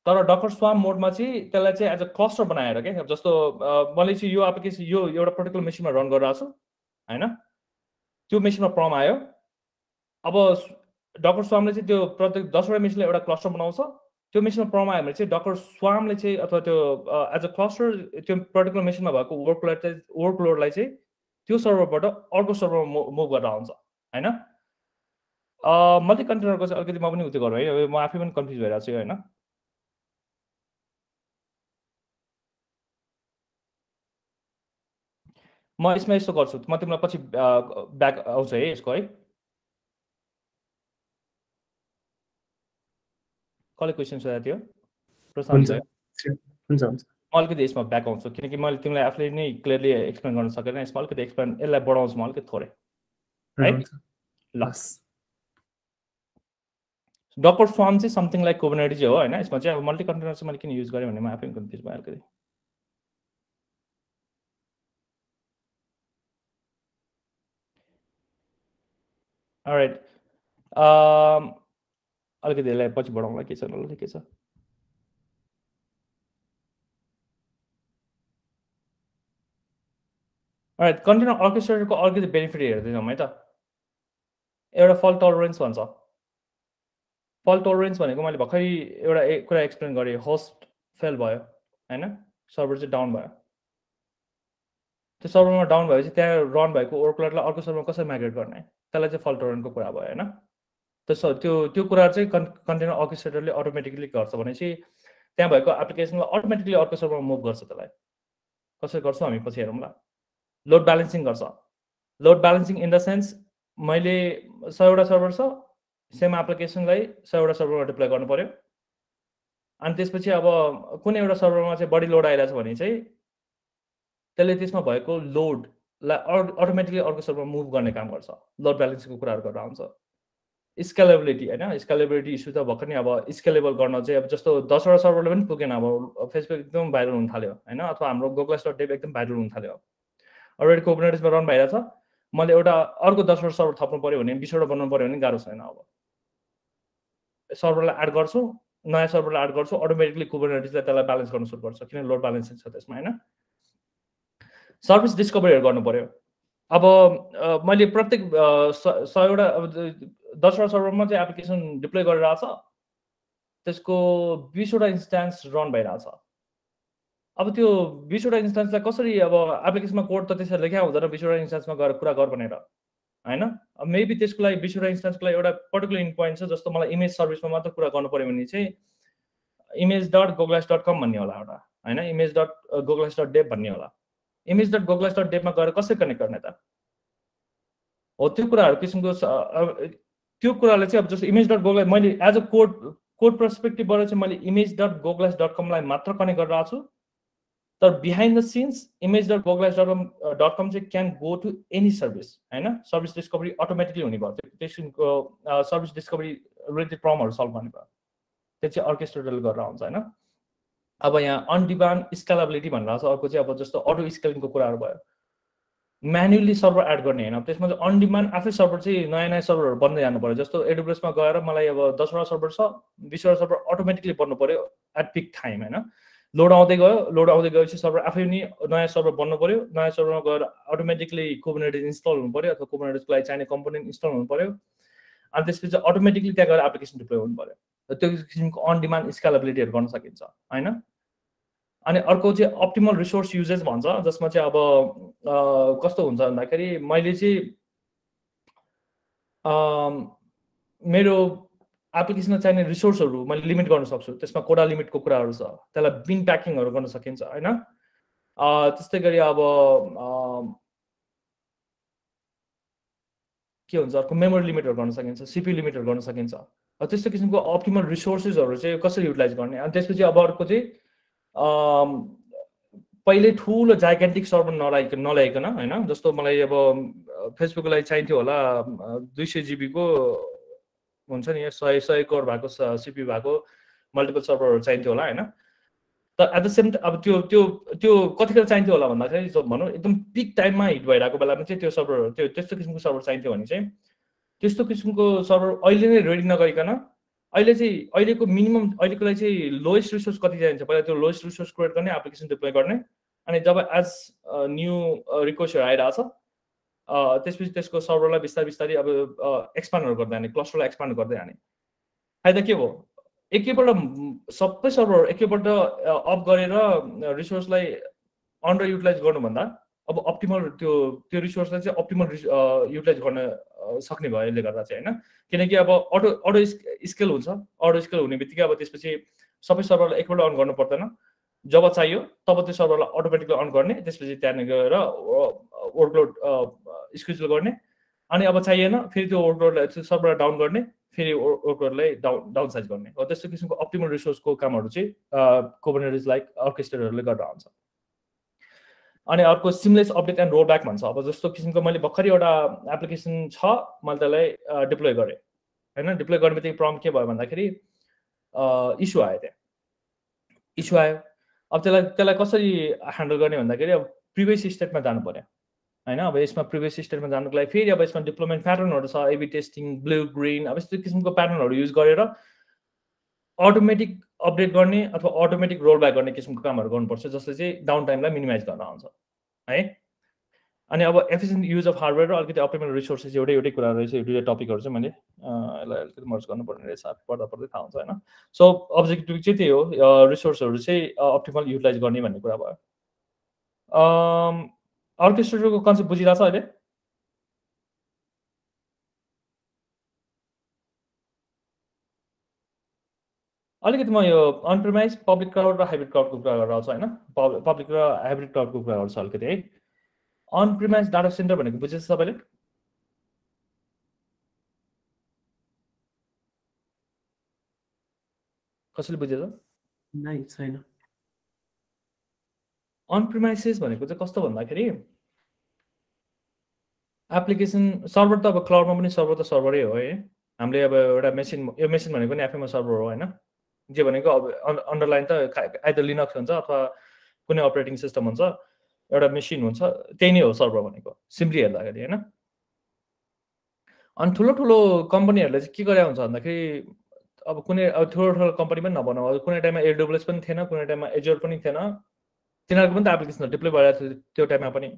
तर डकर स्वाम मोडमा चाहिँ त्यसलाई चाहिँ एज अ क्लस्टर बनाएर क्या जस्तो मैले चाहिँ यो एप्लिकेसन यो एउटा पर्टिकुलर मेसिनमा रन गरिरहेको छु होइन? त्यो मेसिनमा प्रम आयो। अब डकर स्वामले चाहिँ त्यो प्रत्येक दसवटा मेसिनलाई एउटा क्लस्टर बनाउँछ। त्यो मेसिनमा प्रब्लम आयो भने चाहिँ डक्टर स्वामले चाहिँ अथवा त्यो एज अ क्लस्टर त्यो पर्टिकुलर मेसिनमा भएको वर्कलोड चाहिँ वर्कलोडलाई चाहिँ त्यो सर्भरबाट अर्को सर्भरमा मुभ गरेर आउँछ होइन? मल्टी कन्टेनरको चाहिँ अलिकति म पनि उयो गरौँ है। म आफै पनि कन्फ्युज भइरहेको छु होइन? म यसमा यस्तो गर्छु म तिमीलाई पछि ब्याक आउँछ है यसको है। कसले क्वेसन सोधेको थियो। हुन्छ। हुन्छ म अलिकति यसमा ब्याक आउँछु किनकि मैले तिमीलाई आफूले नै क्लियरली एक्सप्लेन गर्न सकेन। यसमा अलिकति एक्सप्लेन यसलाई बढाउँछु म अलिकति थोरै। है ल। डकर स्वाम चाहिँ समथिङ लाइक कोबोनेटिज हो होइन? यसमा चाहिँ अब मल्टी कन्टेनर चाहिँ मैले किन युज गरेँ भने म आफै कन्फ्युज भयो अलिकति राइट अलिकति यसलाई पछि बढाउँला के छ ल के छ? राइट कन्टेनर अर्केस्ट्रेटरको अलिकति बेनिफिट हेर्दैनौँ है त। एउटा फल टलरेन्स भन्छ। फल टलरेन्स भनेको मैले भर्खरै एउटा कुरा एक्सप्लेन गरेँ होस्ट फेल भयो होइन? सर्भर चाहिँ डाउन भयो। त्यो सर्भरमा डाउन भएपछि त्यहाँ रन भएको वर्कलोडलाई अर्को सर्भरमा कसरी माइग्रेट गर्ने? त्यसलाई चाहिँ फल टलरेन्टको कुरा भयो होइन? त्यो त्यो त्यो कुरा चाहिँ कन् कन्टेनर अर्केस्ट्रेटरले अटोमेटिकली गर्छ भनेपछि त्यहाँ भएको एप्लिकेसनलाई अटोमेटिकली अर्को सर्भरमा मुभ गर्छ त्यसलाई। कसरी गर्छौँ हामी पछि हेरौँला लोड ब्यालेन्सिङ गर्छ। Load balancing in the sense मैले सयवटा सर्भर छ सेम एप्लिकेसनलाई सयवटा सर्भरमा डिप्लोय गर्नु पऱ्यो अनि त्यसपछि अब कुनै एउटा सर्भरमा चाहिँ बढी लोड आइरहेछ भने चाहिँ त्यसले त्यसमा भएको लोडलाई अटोमेटिकली अर्को सर्भरमा मुभ गर्ने काम गर्छ। लोड ब्यालेन्सिङको कुराहरू गरेर आउँछ स्केलेबिलिटी होइन? स्केलेबिलिटी इस्यु त भर्खर नै अब स्केलेबल गर्न चाहिँ अब जस्तो दसवटा सर्भरले पनि पुगेन अब फेसबुक एकदम भाइरल हुन थाल्यो होइन? अथवा हाम्रो गोग्लास डट डेप एकदम भाइरल हुन थाल्यो अलरेडी कोभिनेटिसमा रन भइरहेछ। मैले एउटा अर्को दसवटा सर्भर थप्नु पऱ्यो भने बिसवटा बनाउनु पऱ्यो भने गाह्रो छैन अब। सर्भरलाई एड गर्छु नयाँ सर्भरलाई एड गर्छु अटोमेटिकली कुबरनेटिसलाई त्यसलाई ब्यालेन्स गर्न सुरु गर्छ किन लोड ब्यालेन्सिङ छ त्यसमा होइन? सर्भिस डिस्कभरीहरू गर्नु पऱ्यो अब मैले प्रत्येक सयवटा अब दसवटा सर्भरमा चाहिँ एप्लिकेसन डिप्लोय गरेर आएको छ। त्यसको बिसवटा इन्स्टान्स रन भइरहेछ अब त्यो बिसवटा इन्स्टान्सलाई कसरी अब एप्लिकेसनमा कोड त त्यसरी लेखा हुँदैन बिसवटा इन्स्टान्समा गएर कुरा गर भनेर होइन? अब मेबी त्यसको लागि बिसवटा इन्स्टान्सको लागि एउटा पर्टिकुलर इन पोइन्ट छ जस्तो मलाई इमेज सर्भिसमा मात्र कुरा गर्नु पऱ्यो भने चाहिँ image dot goglass dot com भन्ने होला एउटा होइन? Image dot goglass dot dep भन्ने होला। इमेज डट गोग्लास डट डेपमा गएर कसरी कनेक्ट गर्ने त? हो त्यो कुराहरू किसिमको त्यो कुराले चाहिँ अब जस्तो इमेज डट गोग्लास मैले एज अ कोड कोड पर्सपेक्टिभबाट चाहिँ मैले इमेज डट गोग्लास डट कमलाई मात्र कनेक्ट गरेर आएको छु। तर behind the scenes image dot goglass dot com dot com चाहिँ can go to any service होइन? सर्भिस डिस्कभरी अटोमेटिकली हुने भयो। त्यो किसिमको सर्भिस डिस्कभरी रिलेटेड प्रब्लमहरू सल्भ गर्ने भयो। त्यो चाहिँ अर्केस्ट्रेटरले गरेर आउँछ होइन? अब यहाँ अनडिमान्ड स्केलेबिलिटी भनेर छ अर्को चाहिँ अब जस्तो अटो स्केलिङको कुराहरू भयो। म्यानुअली सर्भर एड गर्ने होइन। त्यसमा चाहिँ अनडिमान्ड आफै सर्भर चाहिँ नयाँ नयाँ सर्भरहरू बन्दै जानु पऱ्यो। जस्तो एडब्लुएसमा गएर मलाई अब दसवटा सर्भर छ बिसवटा सर्भर अटोमेटिकली बन्नु पऱ्यो एट पिक टाइम होइन। लोड आउँदै गयो लोड आउँदै गएपछि सर्भर आफै पनि नयाँ सर्भर बन्नु पऱ्यो। नयाँ सर्भरमा गएर अटोमेटिकली कोबोनेटिज इन्स्टल हुनु पऱ्यो अथवा कोबोनेटिजको लागि चाहिने कम्पोनेन्ट इन्स्टल हुनु पऱ्यो। अनि त्यसपछि अटोमेटिकली त्यहाँ गएर एप्लिकेसन डिप्लोय हुनु पऱ्यो। त्यो किसिमको अन डिमान्ड स्केलेबिलिटीहरू गर्न सकिन्छ होइन? अनि अर्को चाहिँ अप्टिमल रिसोर्स युजेस भन्छ जसमा चाहिँ अब कस्तो हुन्छ भन्दाखेरि मैले चाहिँ मेरो एप्लिकेसनमा चाहिने रिसोर्सहरू मैले लिमिट गर्न सक्छु। त्यसमा कोडा लिमिटको कुराहरू छ। त्यसलाई बिन प्याकिङहरू गर्न सकिन्छ होइन? त्यस्तै गरी अब के हुन्छ? अर्को मेमोरी लिमिटहरू गर्न सकिन्छ सिपी लिमिटहरू गर्न सकिन्छ। त्यस्तो किसिमको अप्टिमल रिसोर्सेसहरू चाहिँ कसरी युटिलाइज गर्ने? अनि त्यसपछि अब अर्को चाहिँ पहिले ठुलो जाइकेन्टिक सर्भर नलाइकन नल्याइकन होइन? जस्तो मलाई अब फेसबुकको लागि चाहिन्थ्यो होला दुई सय जिबीको हुन्छ नि सय सय करोड भएको सिपी भएको मल्टिपल सर्भरहरू चाहिन्थ्यो होला होइन? तर एट द सेम अब त्यो त्यो त्यो कतिखेर चाहिन्थ्यो होला भन्दाखेरि भनौँ एकदम पिक टाइममा हिट भइरहेको बेलामा चाहिँ त्यो सर्भरहरू त्यो त्यस्तो किसिमको सर्भर चाहिन्थ्यो भने चाहिँ त्यस्तो किसिमको सर्भर अहिले नै रेडी नगरिकन अहिले चाहिँ अहिलेको मिनिमम अहिलेको लागि चाहिँ लोएस्ट रिसोर्स कति चाहिन्छ? पहिला त्यो लोएस्ट रिसोर्स क्रिएट गर्ने एप्लिकेसन डिप्लोय गर्ने। अनि जब एज न्यू रिक्वेस्टहरू आइरहेछ त्यसपछि त्यसको सर्भरलाई बिस्तारै बिस्तारै अब एक्सपान्डहरू गर्दै जाने क्लस्टरलाई एक्सपान्ड गर्दै जाने फाइदा के हो? एकैपल्ट सबै सर्भर एकैपल्ट अफ गरेर रिसोर्सलाई अन्डर युटिलाइज गर्नुभन्दा अब अप्टिमल त्यो त्यो रिसोर्सलाई चाहिँ अप्टिमल युटिलाइज गर्न सक्ने भयो यसले गर्दा चाहिँ होइन? किनकि अब अटो अटो स्केल हुन्छ। अटो स्केल हुने बित्तिकै अब त्यसपछि सबै सर्भरलाई एकपल्ट अन गर्नु पर्दैन। जब चाहियो तब त्यो सर्भरलाई अटोमेटिकली अन गर्ने। त्यसपछि त्यहाँनिर गएर वर्कलोड स्केड्युल गर्ने। अनि अब चाहिएन फेरि त्यो वर्कलोडलाई त्यो सर्भरलाई डाउन गर्ने। फेरि वर्कलोडलाई डाउन डाउन साइज गर्ने। हो त्यस्तो किसिमको अप्टिमल रिसोर्सको कामहरू चाहिँ कोबोनेटिज लाइक अर्केस्ट्रेटरहरूले गरेर आउँछ अनि अर्को seamless update and roll back भन्छ। अब जस्तो किसिमको मैले भर्खरै एउटा एप्लिकेसन छ मैले त्यसलाई डिप्लोय गरेँ। होइन? डिप्लोय गर्ने बित्तिकै प्रब्लम के भयो भन्दाखेरि इस्यु आयो त्यहाँ। इस्यु आयो। अब त्यसलाई त्यसलाई कसरी ह्यान्डल गर्ने भन्दाखेरि अब प्रिभियस स्टेटमा जानु पऱ्यो होइन? अब यसमा प्रिभियस स्टेटमा जानुको लागि फेरि अब यसमा डिप्लोमेन्ट प्याटर्नहरू छ। एबी टेस्टिङ ब्लु ग्रिन अब यस्तो किसिमको प्याटर्नहरू युज गरेर अटोमेटिक अपडेट गर्ने अथवा अटोमेटिक रोल ब्याक गर्ने किसिमको कामहरू गर्नुपर्छ जसले चाहिँ डाउन टाइमलाई मिनिमाइज गर्न आउँछ है? अनि अब एफिसियन्ट युज अफ हार्डवेयर र अलिकति अप्टिमल रिसोर्सेस एउटै एउटै कुरा रहेछ यो दुईवटा टपिकहरू चाहिँ मैले यसलाई अलिकति मर्ज गर्नुपर्ने रहेछ पढ्दा पढ्दै थाहा हुन्छ होइन? सो अब्जेक्टिभ चाहिँ त्यही हो रिसोर्सहरू चाहिँ अप्टिमल युटिलाइज गर्ने भन्ने कुरा भयो। अर्केस्ट्रेटरको कन्सेप्ट बुझिरहेको छ अहिले? अलिकति म यो अनप्रिमाइज पब्लिक क्राउड र हाइब्रिड क्राउडको कुरा गरेर आउँछु होइन? पब्लिक र हाइब्रिड क्राउडको कुरा गर्छु अलिकति है? अनप्रिमाइज डाटा सेन्टर भनेको बुझेछ तपाईँले? कसैले बुझेछ नै छैन। अनप्रिमाइसेस भनेको चाहिँ कस्तो भन्दाखेरि एप्लिकेसन सर्भर त अब क्लाउडमा पनि सर्भर त सर्भरै हो है? हामीले अब एउटा मेसिन यो मेसिन भनेको पनि एफएमओ सर्भर हो होइन? जे भनेको अब अन्डरलाइन त आइदर लिनक्स हुन्छ अथवा कुनै अपरेटिङ सिस्टम हुन्छ एउटा मेसिन हुन्छ त्यही नै हो सर्भर भनेको। सिम्पली हेर्दाखेरि होइन? अनि ठुलो ठुलो कम्पनीहरूले चाहिँ के गरे हुन्छ भन्दाखेरि अब कुनै अब ठुलो ठुलो कम्पनी पनि नभनौँ कुनै टाइममा एडब्लुएस पनि थिएन कुनै टाइममा एजोर पनि थिएन तिनीहरूको पनि त एप्लिकेसन डिप्लोय भइरहेको थियो त्यो टाइममा पनि।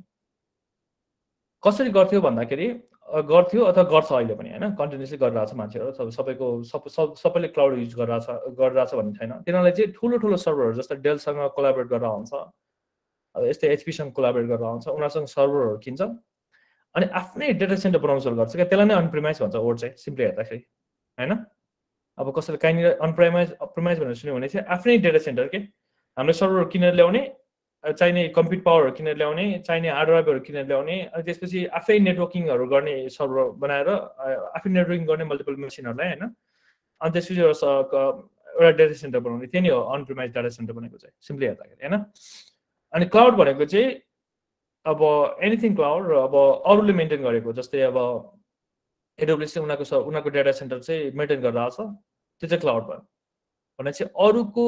कसरी गर्थ्यो भन्दाखेरि गर्थ्यो अथवा गर्छ अहिले पनि होइन? कन्टिन्युसली गरिरहेको छ मान्छेहरू सबैको सब सबैले क्लाउड युज गरिरहेछ गरिरहेछ भन्ने छैन। तिनीहरूले चाहिँ ठुलो ठुलो सर्भरहरू जस्तै डेलसँग कोलाबरेट गरेर आउँछ। अब यस्तै एचपीसँग कोलाबरेट गरेर आउँछ उनीहरूसँग सर्भरहरू किन्छ अनि आफ्नै डेटा सेन्टर बनाउन सुरु गर्छ क्या। त्यसलाई नै अनप्रिमाइज भन्छ वर्ड चाहिँ सिम्पली हेर्दाखेरि होइन? अब कसैले कहीँनिर अनप्राइमाइज अप्रिमाइज भनेर सुन्यो भने चाहिँ आफ्नै डेटा सेन्टर के? हामीले सर्भर किनेर ल्याउने चाहिने कम्प्युट पावरहरू किनेर ल्याउने चाहिने हार्ड ड्राइभहरू किनेर ल्याउने अनि त्यसपछि आफै नेटवर्किङहरू गर्ने सर्भर बनाएर आफै नेटवर्किङ गर्ने मल्टिपल मेसिनहरूलाई होइन? अनि त्यसपछि एउटा डेटा सेन्टर बनाउने त्यही नै हो अनप्रिमाइज डाटा सेन्टर बनेको चाहिँ सिम्पली हेर्दाखेरि होइन? अनि क्लाउड भनेको चाहिँ अब एनिथिङ क्लाउड र अब अरूले मेन्टेन गरेको जस्तै अब एडब्लुएसले उनीहरूको उनीहरूको डेटा सेन्टर चाहिँ मेन्टेन गरेर आएको छ त्यो चाहिँ क्लाउड भयो। भने चाहिँ अरूको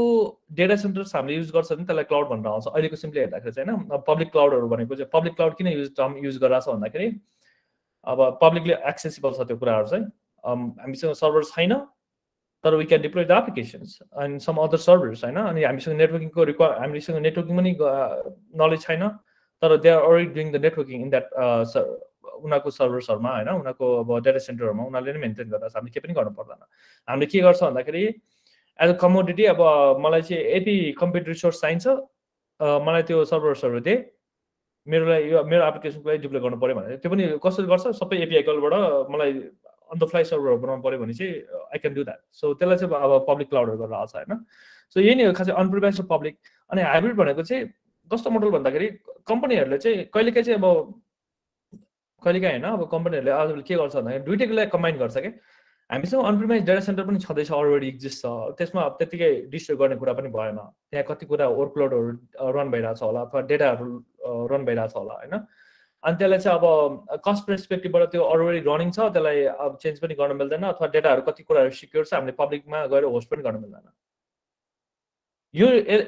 डेटा सेन्टर्स हामीले युज गर्छ भने त्यसलाई क्लाउड भनेर आउँछ। अहिलेको सिम्पली हेर्दाखेरि चाहिँ होइन पब्लिक क्लाउडहरू भनेको चाहिँ पब्लिक क्लाउड किन युज टर्म युज गरिरहेको छ भन्दाखेरि अब पब्लिकली एक्सेसिबल छ त्यो कुराहरू चाहिँ। हामीसँग सर्भर छैन तर we can deploy the applications and some other servers होइन? अनि हामीसँग नेटवर्किङको रिक्वायर हामीसँग नेटवर्किङ पनि नलेज छैन तर they are already doing the networking in that उनीहरूको सर्भर्सहरूमा होइन? उनीहरूको अब डेटा सेन्टरहरूमा उनीहरूले नै मेन्टेन गर्दा हामीले केही पनि गर्नु पर्दैन। हामीले के गर्छ भन्दाखेरि एज अ कमोडिटी अब मलाई चाहिँ यति कम्प्युटर रिसोर्स चाहिन्छ। मलाई त्यो सर्भर्सहरू दिए मेरो लागि यो मेरो एप्लिकेसनको लागि डिप्लोय गर्नु पऱ्यो भने त्यो पनि कसरी गर्छ? सबै एपिआई कलबाट मलाई अन्त फ्लाइ सर्भरहरू बनाउनु पऱ्यो भने चाहिँ I can do that so त्यसलाई चाहिँ अब पब्लिक क्लाउडहरू गरेर आउँछ होइन? सो यही नै हो खासै अनप्रिभाइज पब्लिक अनि हाइब्रिड भनेको चाहिँ कस्तो मोडल भन्दाखेरि कम्पनीहरूले चाहिँ कहिलेकाहीँ चाहिँ अब कहिलेकाहीँ होइन अब कम्पनीहरूले आज के गर्छ भन्दाखेरि दुइटैको कम्बाइन गर्छ क्या। हामीसँग अनप्रिमाइज डेटा सेन्टर पनि छँदैछ अलरेडी एक्जिस्ट छ। त्यसमा अब त्यत्तिकै डिस्ट्रोय गर्ने कुरा पनि भएन। त्यहाँ कति कुरा वर्कलोडहरू रन भइरहेछ होला अथवा डेटाहरू रन भइरहेछ होला होइन? अनि त्यसलाई चाहिँ अब कस्ट पर्सपेक्टिभबाट त्यो अलरेडी रनिङ छ त्यसलाई अब चेन्ज पनि गर्न मिल्दैन अथवा डेटाहरू कति कुराहरू सिक्योर छ हामीले पब्लिकमा गएर होस्ट पनि गर्न मिल्दैन। यो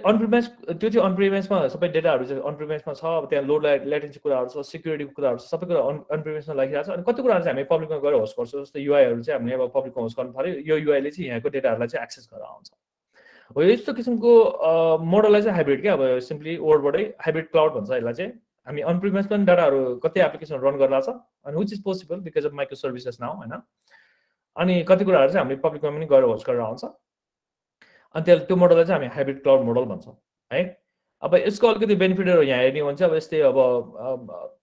अनप्रिमाइज त्यो चाहिँ अनप्रिमाइजमा सबै डेटाहरू चाहिँ अनप्रिमाइजमा छ। अब त्यहाँ लोड ल्याटेन्सी कुराहरू छ सिक्युरिटीको कुराहरू छ सबै कुरा अन अनप्रिमाइजमा लागिरहेको छ। अनि कति कुराहरू चाहिँ हामी पब्लिकमा गएर होस्ट गर्छौँ जस्तै युआईहरू चाहिँ हामीले अब पब्लिकमा होस्ट गर्नु पऱ्यो यो युआईले चाहिँ यहाँको डेटाहरूलाई चाहिँ एक्सेस गरेर आउँछ। हो यस्तो किसिमको मोडललाई चाहिँ हाइब्रिड क्या? अब सिम्पली वर्डबाटै हाइब्रिड क्लाउड भन्छ यसलाई चाहिँ। हामी अनप्रिमाइज पनि डाटाहरू कति एप्लिकेसन रन गरिरहेको छ। अनि which is possible because of micro services now होइन? अनि कति कुराहरू चाहिँ हामीले पब्लिकमा पनि गएर होस्ट गरेर आउँछ। अनि त्यसलाई त्यो मोडललाई चाहिँ हामी हाइब्रिड क्लाउड मोडल भन्छौँ है? अब यसको अलिकति बेनिफिटहरू यहाँ हेर्ने हो भने चाहिँ अब यस्तै अब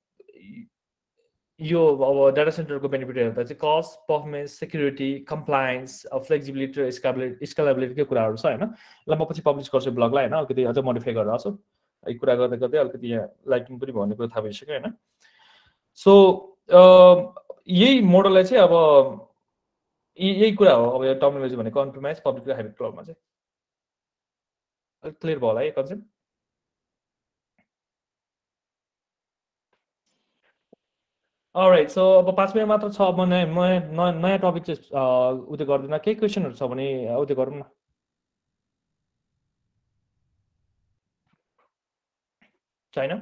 यो अब डाटा सेन्टरको बेनिफिट हेर्दा चाहिँ cost performance security compliance flexibility र स्काबिलिटी स्कालेबिलिटीकै कुराहरू छ होइन? ल म पछि पब्लिस गर्छु ब्लगलाई होइन? अलिकति अझै मोडिफाई गरेर आएको छु यो कुरा गर्दै गर्दै अलिकति यहाँ लाइटिङ पनि भन्ने कुरा थाहा भइसक्यो होइन? सो यही मोडललाई चाहिँ अब यही कुरा हो अब यो टर्मिनोलोजी भनेको अनप्रिमाइज पब्लिक र हाइब्रिड क्लाउडमा चाहिँ। अलिक क्लियर भयो होला है कन्सेप्ट राइट सो अब पाँच मिनट मात्र छ अब म नयाँ नयाँ नयाँ टपिक चाहिँ उ त्यो गर्दिनँ। केही क्वेसनहरू छ भने उ त्यो गरौँ न। छैन?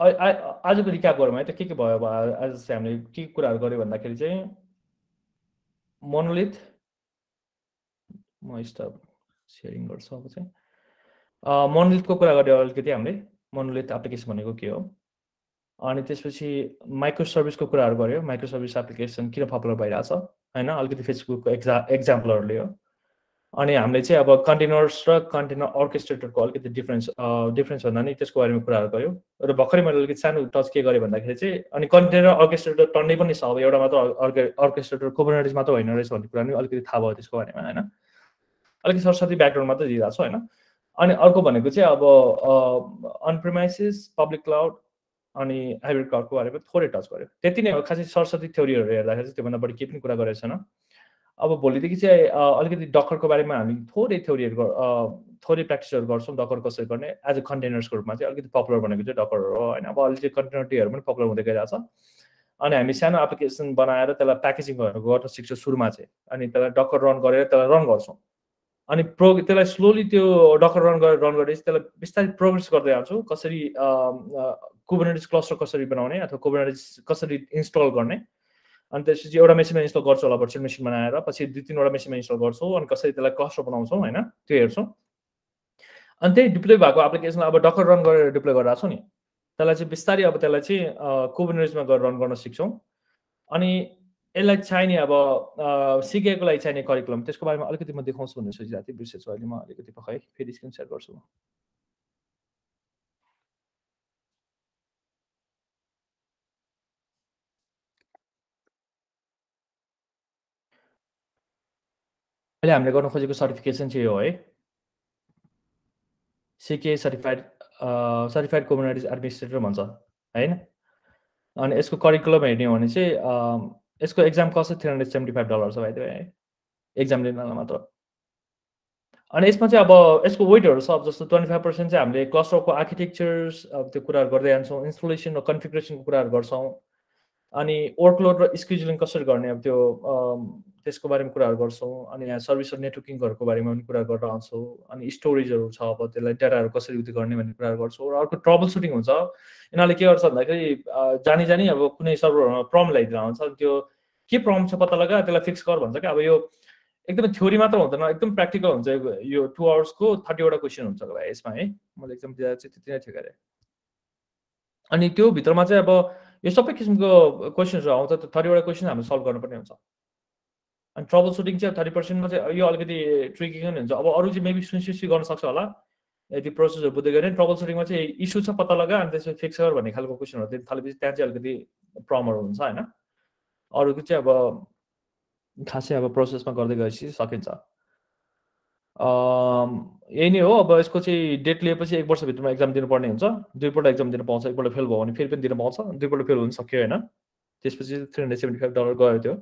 आजको रिक्याप गरौँ है त के के भयो अब आज चाहिँ हामीले के कुराहरू गऱ्यो भन्दाखेरि चाहिँ मोनोलिथ म स्टप सेयरिङ गर्छु अब चाहिँ। मोनोलिथको कुरा गऱ्यो अलिकति हामीले। मोनोलिथ एप्लिकेसन भनेको के हो? अनि त्यसपछि माइक्रो सर्भिसको कुराहरू गऱ्यो माइक्रो सर्भिस एप्लिकेसन किन पपुलर भइरहेछ होइन? अलिकति फेसबुकको एक्जा एक्जाम्पलहरूले हो अनि हामीले चाहिँ अब कन्टेनर्स र कन्टेनर अर्केस्ट्रेटरको अलिकति डिफ्रेन्स डिफ्रेन्स भन्दा नि त्यसको बारेमा कुराहरू गऱ्यो र भर्खरै मैले अलिकति सानो टच के गरेँ भन्दाखेरि चाहिँ अनि कन्टेनर अर्केस्ट्रेटर टन्नै पनि छ अब। एउटा मात्र अर्के अर्केस्ट्रेटर कोबरनेटिज मात्र होइन रहेछ भन्ने कुरा पनि अलिकति थाहा भयो त्यसको बारेमा होइन? अलिकति सरस्वती ब्याकग्राउन्ड मात्रै दिइरहेको छ होइन? अनि अर्को भनेको चाहिँ अब अनप्रिमाइसिस पब्लिक क्लाउड अनि हाइब्रिड क्लाउडको बारेमा थोरै टच गर्यो। त्यति नै हो खासै सरस्वती थ्योरीहरू हेर्दाखेरि चाहिँ त्योभन्दा बढी केही पनि कुरा गरेको छैन। अब भोलिदेखि चाहिँ अलिकति डक्टरको बारेमा हामी थोरै थ्योरीहरू थोरै प्र्याक्टिसहरू गर्छौँ डक्टर कसरी गर्ने। एज अ कन्टेनर्सको रूपमा चाहिँ अलिकति पपुलर भनेको चाहिँ डक्टरहरू हो होइन? अब अहिले चाहिँ कन्टेनर टीहरू पनि पपुलर हुँदै गइरहेको छ। अनि हामी सानो एप्लिकेसन बनाएर त्यसलाई प्याकेजिङहरू गर्न सिक्छौँ सुरुमा चाहिँ। अनि त्यसलाई डक्टर रन गरेर त्यसलाई रन गर्छौँ। अनि प्रो त्यसलाई स्लोली त्यो डक्टर रन गरेर रन गरेपछि त्यसलाई बिस्तारै प्रोग्रेस गर्दै आउँछु कसरी कुबरनेटिस क्लस्टर कसरी बनाउने अथवा कुबरनेटिस कसरी इन्स्टल गर्ने। अनि त्यसपछि एउटा मेसिनमा इन्स्टल गर्छु होला भर्चुअल मेसिन बनाएर। पछि दुई तिनवटा मेसिनमा इन्स्टल गर्छौँ अनि कसरी त्यसलाई क्लस्टर बनाउँछौँ होइन? त्यो हेर्छौँ। अनि त्यही डिप्लोय भएको एप्लिकेसनलाई अब डक्टर रन गरेर डिप्लोय गरिरहेको छु नि। त्यसलाई चाहिँ बिस्तारै अब त्यसलाई चाहिँ कुबरनेटिसमा गएर रन गर्न सिक्छौँ। अनि यसलाई चाहिने अब सिकेको लागि चाहिने करिकुलम त्यसको बारेमा अलिकति म देखाउँछु भन्ने सोचिरहेको थिएँ बिर्सेछु अहिले म अलिकति पखाइ फेरि स्क्रिन सेयर गर्छु म। अहिले हामीले गर्नु खोजेको सर्टिफिकेसन चाहिँ हो है। सिके सर्टिफाइड सर्टिफाइड कम्युनिटिज एडमिनिस्ट्रेटर भन्छ होइन? अनि यसको करिकुलम हेर्ने हो भने चाहिँ यसको exam cost three hundred seventy five dollar छ भाइ है। एक्जाम लिनलाई मात्र। अनि यसमा चाहिँ अब यसको वेटहरू छ अब जस्तो ट्वेन्टी फाइभ पर्सेन्ट चाहिँ हामीले क्लस्टरको आर्किटेक्चर्स अब त्यो कुराहरू गर्दै जान्छौँ इन्स्टलेसन र कन्फिग्रेसनको कुराहरू गर्छौँ। अनि वर्कलोड र स्केजुलिङ कसरी गर्ने अब त्यो त्यसको बारेमा कुराहरू गर्छौँ। अनि यहाँ सर्भिस र नेटवर्किङहरूको बारेमा पनि कुरा गरेर आउँछौँ। अनि स्टोरेजहरू छ अब त्यसलाई डाटाहरू कसरी उयो गर्ने भन्ने कुराहरू गर्छौँ। र अर्को ट्रबल सुटिङ हुन्छ। यिनीहरूले के गर्छ भन्दाखेरि जानी जानी अब कुनै सर्भरमा प्रब्लम ल्याइदिएर आउँछ त्यो के प्रब्लम छ पत्ता लगा त्यसलाई फिक्स गर भन्छ क्या? अब यो एकदमै थ्योरी मात्र हुँदैन एकदम प्र्याक्टिकल हुन्छ यो टु आवर्सको थर्टीवटा क्वेसन हुन्छ भाइ यसमा है? मैले एकदम दिँदा चाहिँ त्यति नै थियो अरे अनि त्यो भित्रमा चाहिँ अब यो सबै किसिमको क्वेसन्सहरू आउँछ त्यो थर्टीवटा क्वेसन हामीले सल्भ गर्नुपर्ने हुन्छ। अनि ट्रबल सुटिङ चाहिँ थर्टी पर्सेन्टमा चाहिँ यो अलिकति ट्रिकी पनि हुन्छ। अब अरू चाहिँ मेबी सुनसिसी गर्न सक्छ होला। यदि प्रोसेसहरू बुझ्दै गऱ्यो ट्रबल सुटिङमा चाहिँ इस्यु छ पत्ता लगा अनि त्यसपछि फिक्स गर भन्ने खालको क्वेसनहरू थालेपछि त्यहाँ चाहिँ अलिकति प्रब्लमहरू हुन्छ होइन? अरूको चाहिँ अब खासै अब प्रोसेसमा गर्दै गएपछि सकिन्छ। यही नै हो। अब यसको चाहिँ डेट लिएपछि एक वर्षभित्रमा एक्जाम दिनुपर्ने हुन्छ। दुईपल्ट एक्जाम दिनु पाउँछ एकपल्ट फेल भयो भने फेरि पनि दिनु पाउँछ। दुईपल्ट फेल हुन सक्यो होइन। त्यसपछि three hundred seventy five dollar गयो त्यो।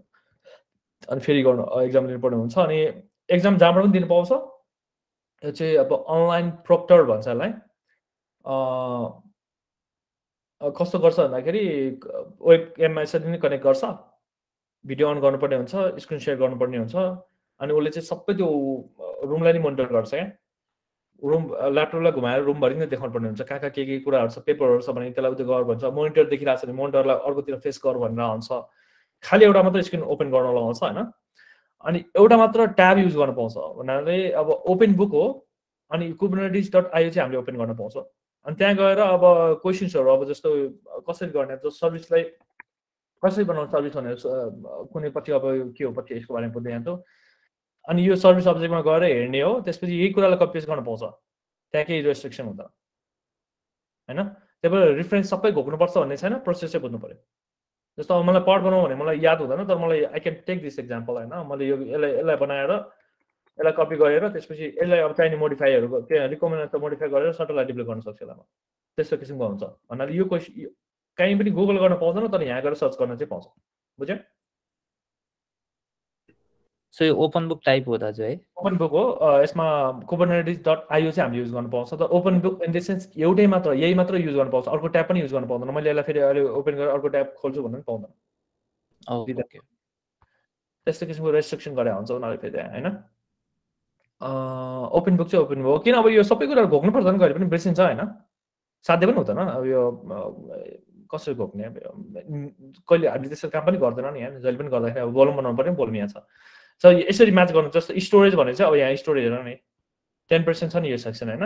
अनि फेरि गर्नु एक्जाम दिनुपर्ने हुन्छ। अनि एक्जाम जहाँबाट पनि दिनु पाउँछ। यो चाहिँ अब अनलाइन प्रोक्टर भन्छ यसलाई। कस्तो गर्छ भन्दाखेरि वेब एमआइसरी नै कनेक्ट गर्छ। भिडियो अन गर्नुपर्ने हुन्छ स्क्रिन सेयर गर्नुपर्ने हुन्छ अनि उसले चाहिँ सबै त्यो रुमलाई नै मोनिटर गर्छ क्या। रुम ल्यापटपलाई घुमाएर रुमभरि नै देखाउनु पर्ने हुन्छ कहाँ कहाँ के के कुराहरू छ पेपरहरू छ भने त्यसलाई उयो गर भन्छ मोनिटर देखिरहेको छ भने मोनिटरलाई अर्कोतिर फेस गर भनेर हुन्छ। खालि एउटा मात्र स्क्रिन ओपन गर्न लगाउँछ होइन? अनि एउटा मात्र ट्याब युज गर्न पाउँछ भन्नाले अब ओपन बुक हो अनि कुबरनेटिज डट आइओ चाहिँ हामीले ओपन गर्न पाउँछ। अनि त्यहाँ गएर अब क्वेसन्सहरू अब जस्तो कसरी गर्ने जस्तो सर्भिसलाई कसरी बनाउने सर्भिस भनेर कुनैपट्टि अब के हो पछि यसको बारेमा बुझ्दै जान्छौँ। अनि यो सर्भिस अब्जेक्टमा गएर हेर्ने हो त्यसपछि यही कुरालाई कपिज गर्न पाउँछ। त्यहाँ केही रेस्ट्रिक्सन हुँदैन। होइन? त्यही भएर रिफरेन्स सबै घोक्नुपर्छ भन्ने छैन प्रोसेस चाहिँ बुझ्नु पऱ्यो जस्तो अब मलाई पढ बनाऊ भने मलाई याद हुँदैन तर मलाई I can take this example होइन? मैले यो यसलाई यसलाई बनाएर यसलाई कपी गरेर त्यसपछि यसलाई अब चाहिने मोडिफाईहरू त्यो रिकमेन्ड त मोडिफाई गरेर सटललाई डिप्लोय गर्न सक्छु यसलाई त्यस्तो किसिमको हुन्छ। भन्नाले यो क्वेसन कहीँ पनि गुगल गर्न पाउँदैन तर यहाँ गएर सर्च गर्न चाहिँ पाउँछ। बुझ्यो? सो यो ओपन बुक टाइप हो दाजु है? ओपन बुक हो यसमा कुबरनेटिस डट आइओ चाहिँ हामीले युज गर्नु पाउँछ त open book in the sense एउटै मात्र यही मात्र युज गर्नु पाउँछ अर्को ट्याब पनि युज गर्नु पाउँदैन। मैले यसलाई फेरि अहिले ओपन गरेर अर्को ट्याब खोल्छु भन्नु पनि पाउँदैन। ओके त्यस्तो किसिमको रेस्ट्रिक्सन गरे हुन्छ उनीहरूले फेरि होइन? ओपन बुक चाहिँ ओपन बुक हो। किन अब यो सबै कुरा घोक्नु पर्दैन कहिले पनि बिर्सिन्छ होइन? साध्य पनि हुँदैन। अब यो कसरी घोक्ने? कहिले हामीले त्यस्तो काम पनि गर्दैन नि यहाँ जहिले पनि गर्दाखेरि अब बोलम बनाउनु पर्ने बोलम यहाँ छ। सो यसरी म्याच गर्नु जस्तो स्टोरेज भने चाहिँ अब यहाँ स्टोरेज हेर नि। टेन पर्सेन्ट छ नि यो सेक्सन होइन?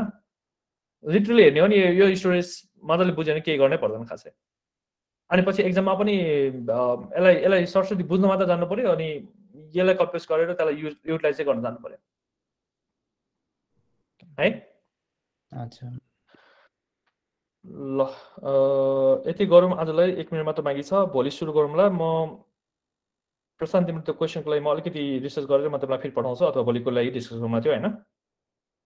लिटरली हेर्ने हो नि यो- स्टोरेज मजाले बुझ्यो भने केही गर्नै पर्दैन खासै। अनि पछि एक्जाममा पनि यसलाई यसलाई सरस्वती बुझ्न मात्र जानु पऱ्यो अनि यसलाई कम्पेस गरेर त्यसलाई युज युटिलाइज चाहिँ गर्न जानु पऱ्यो है? अच्छा। ल यति गरौँ आजलाई एक मिनट मात्र बाँकी छ। भोलि सुरु गरौँला। म प्रशान्त तिम्रो त्यो क्वेसनको लागि म अलिकति रिसर्च गरेर म तपाईँलाई फेरि पठाउँछु अथवा भोलिको लागि डिस्कस गरौँला त्यो होइन?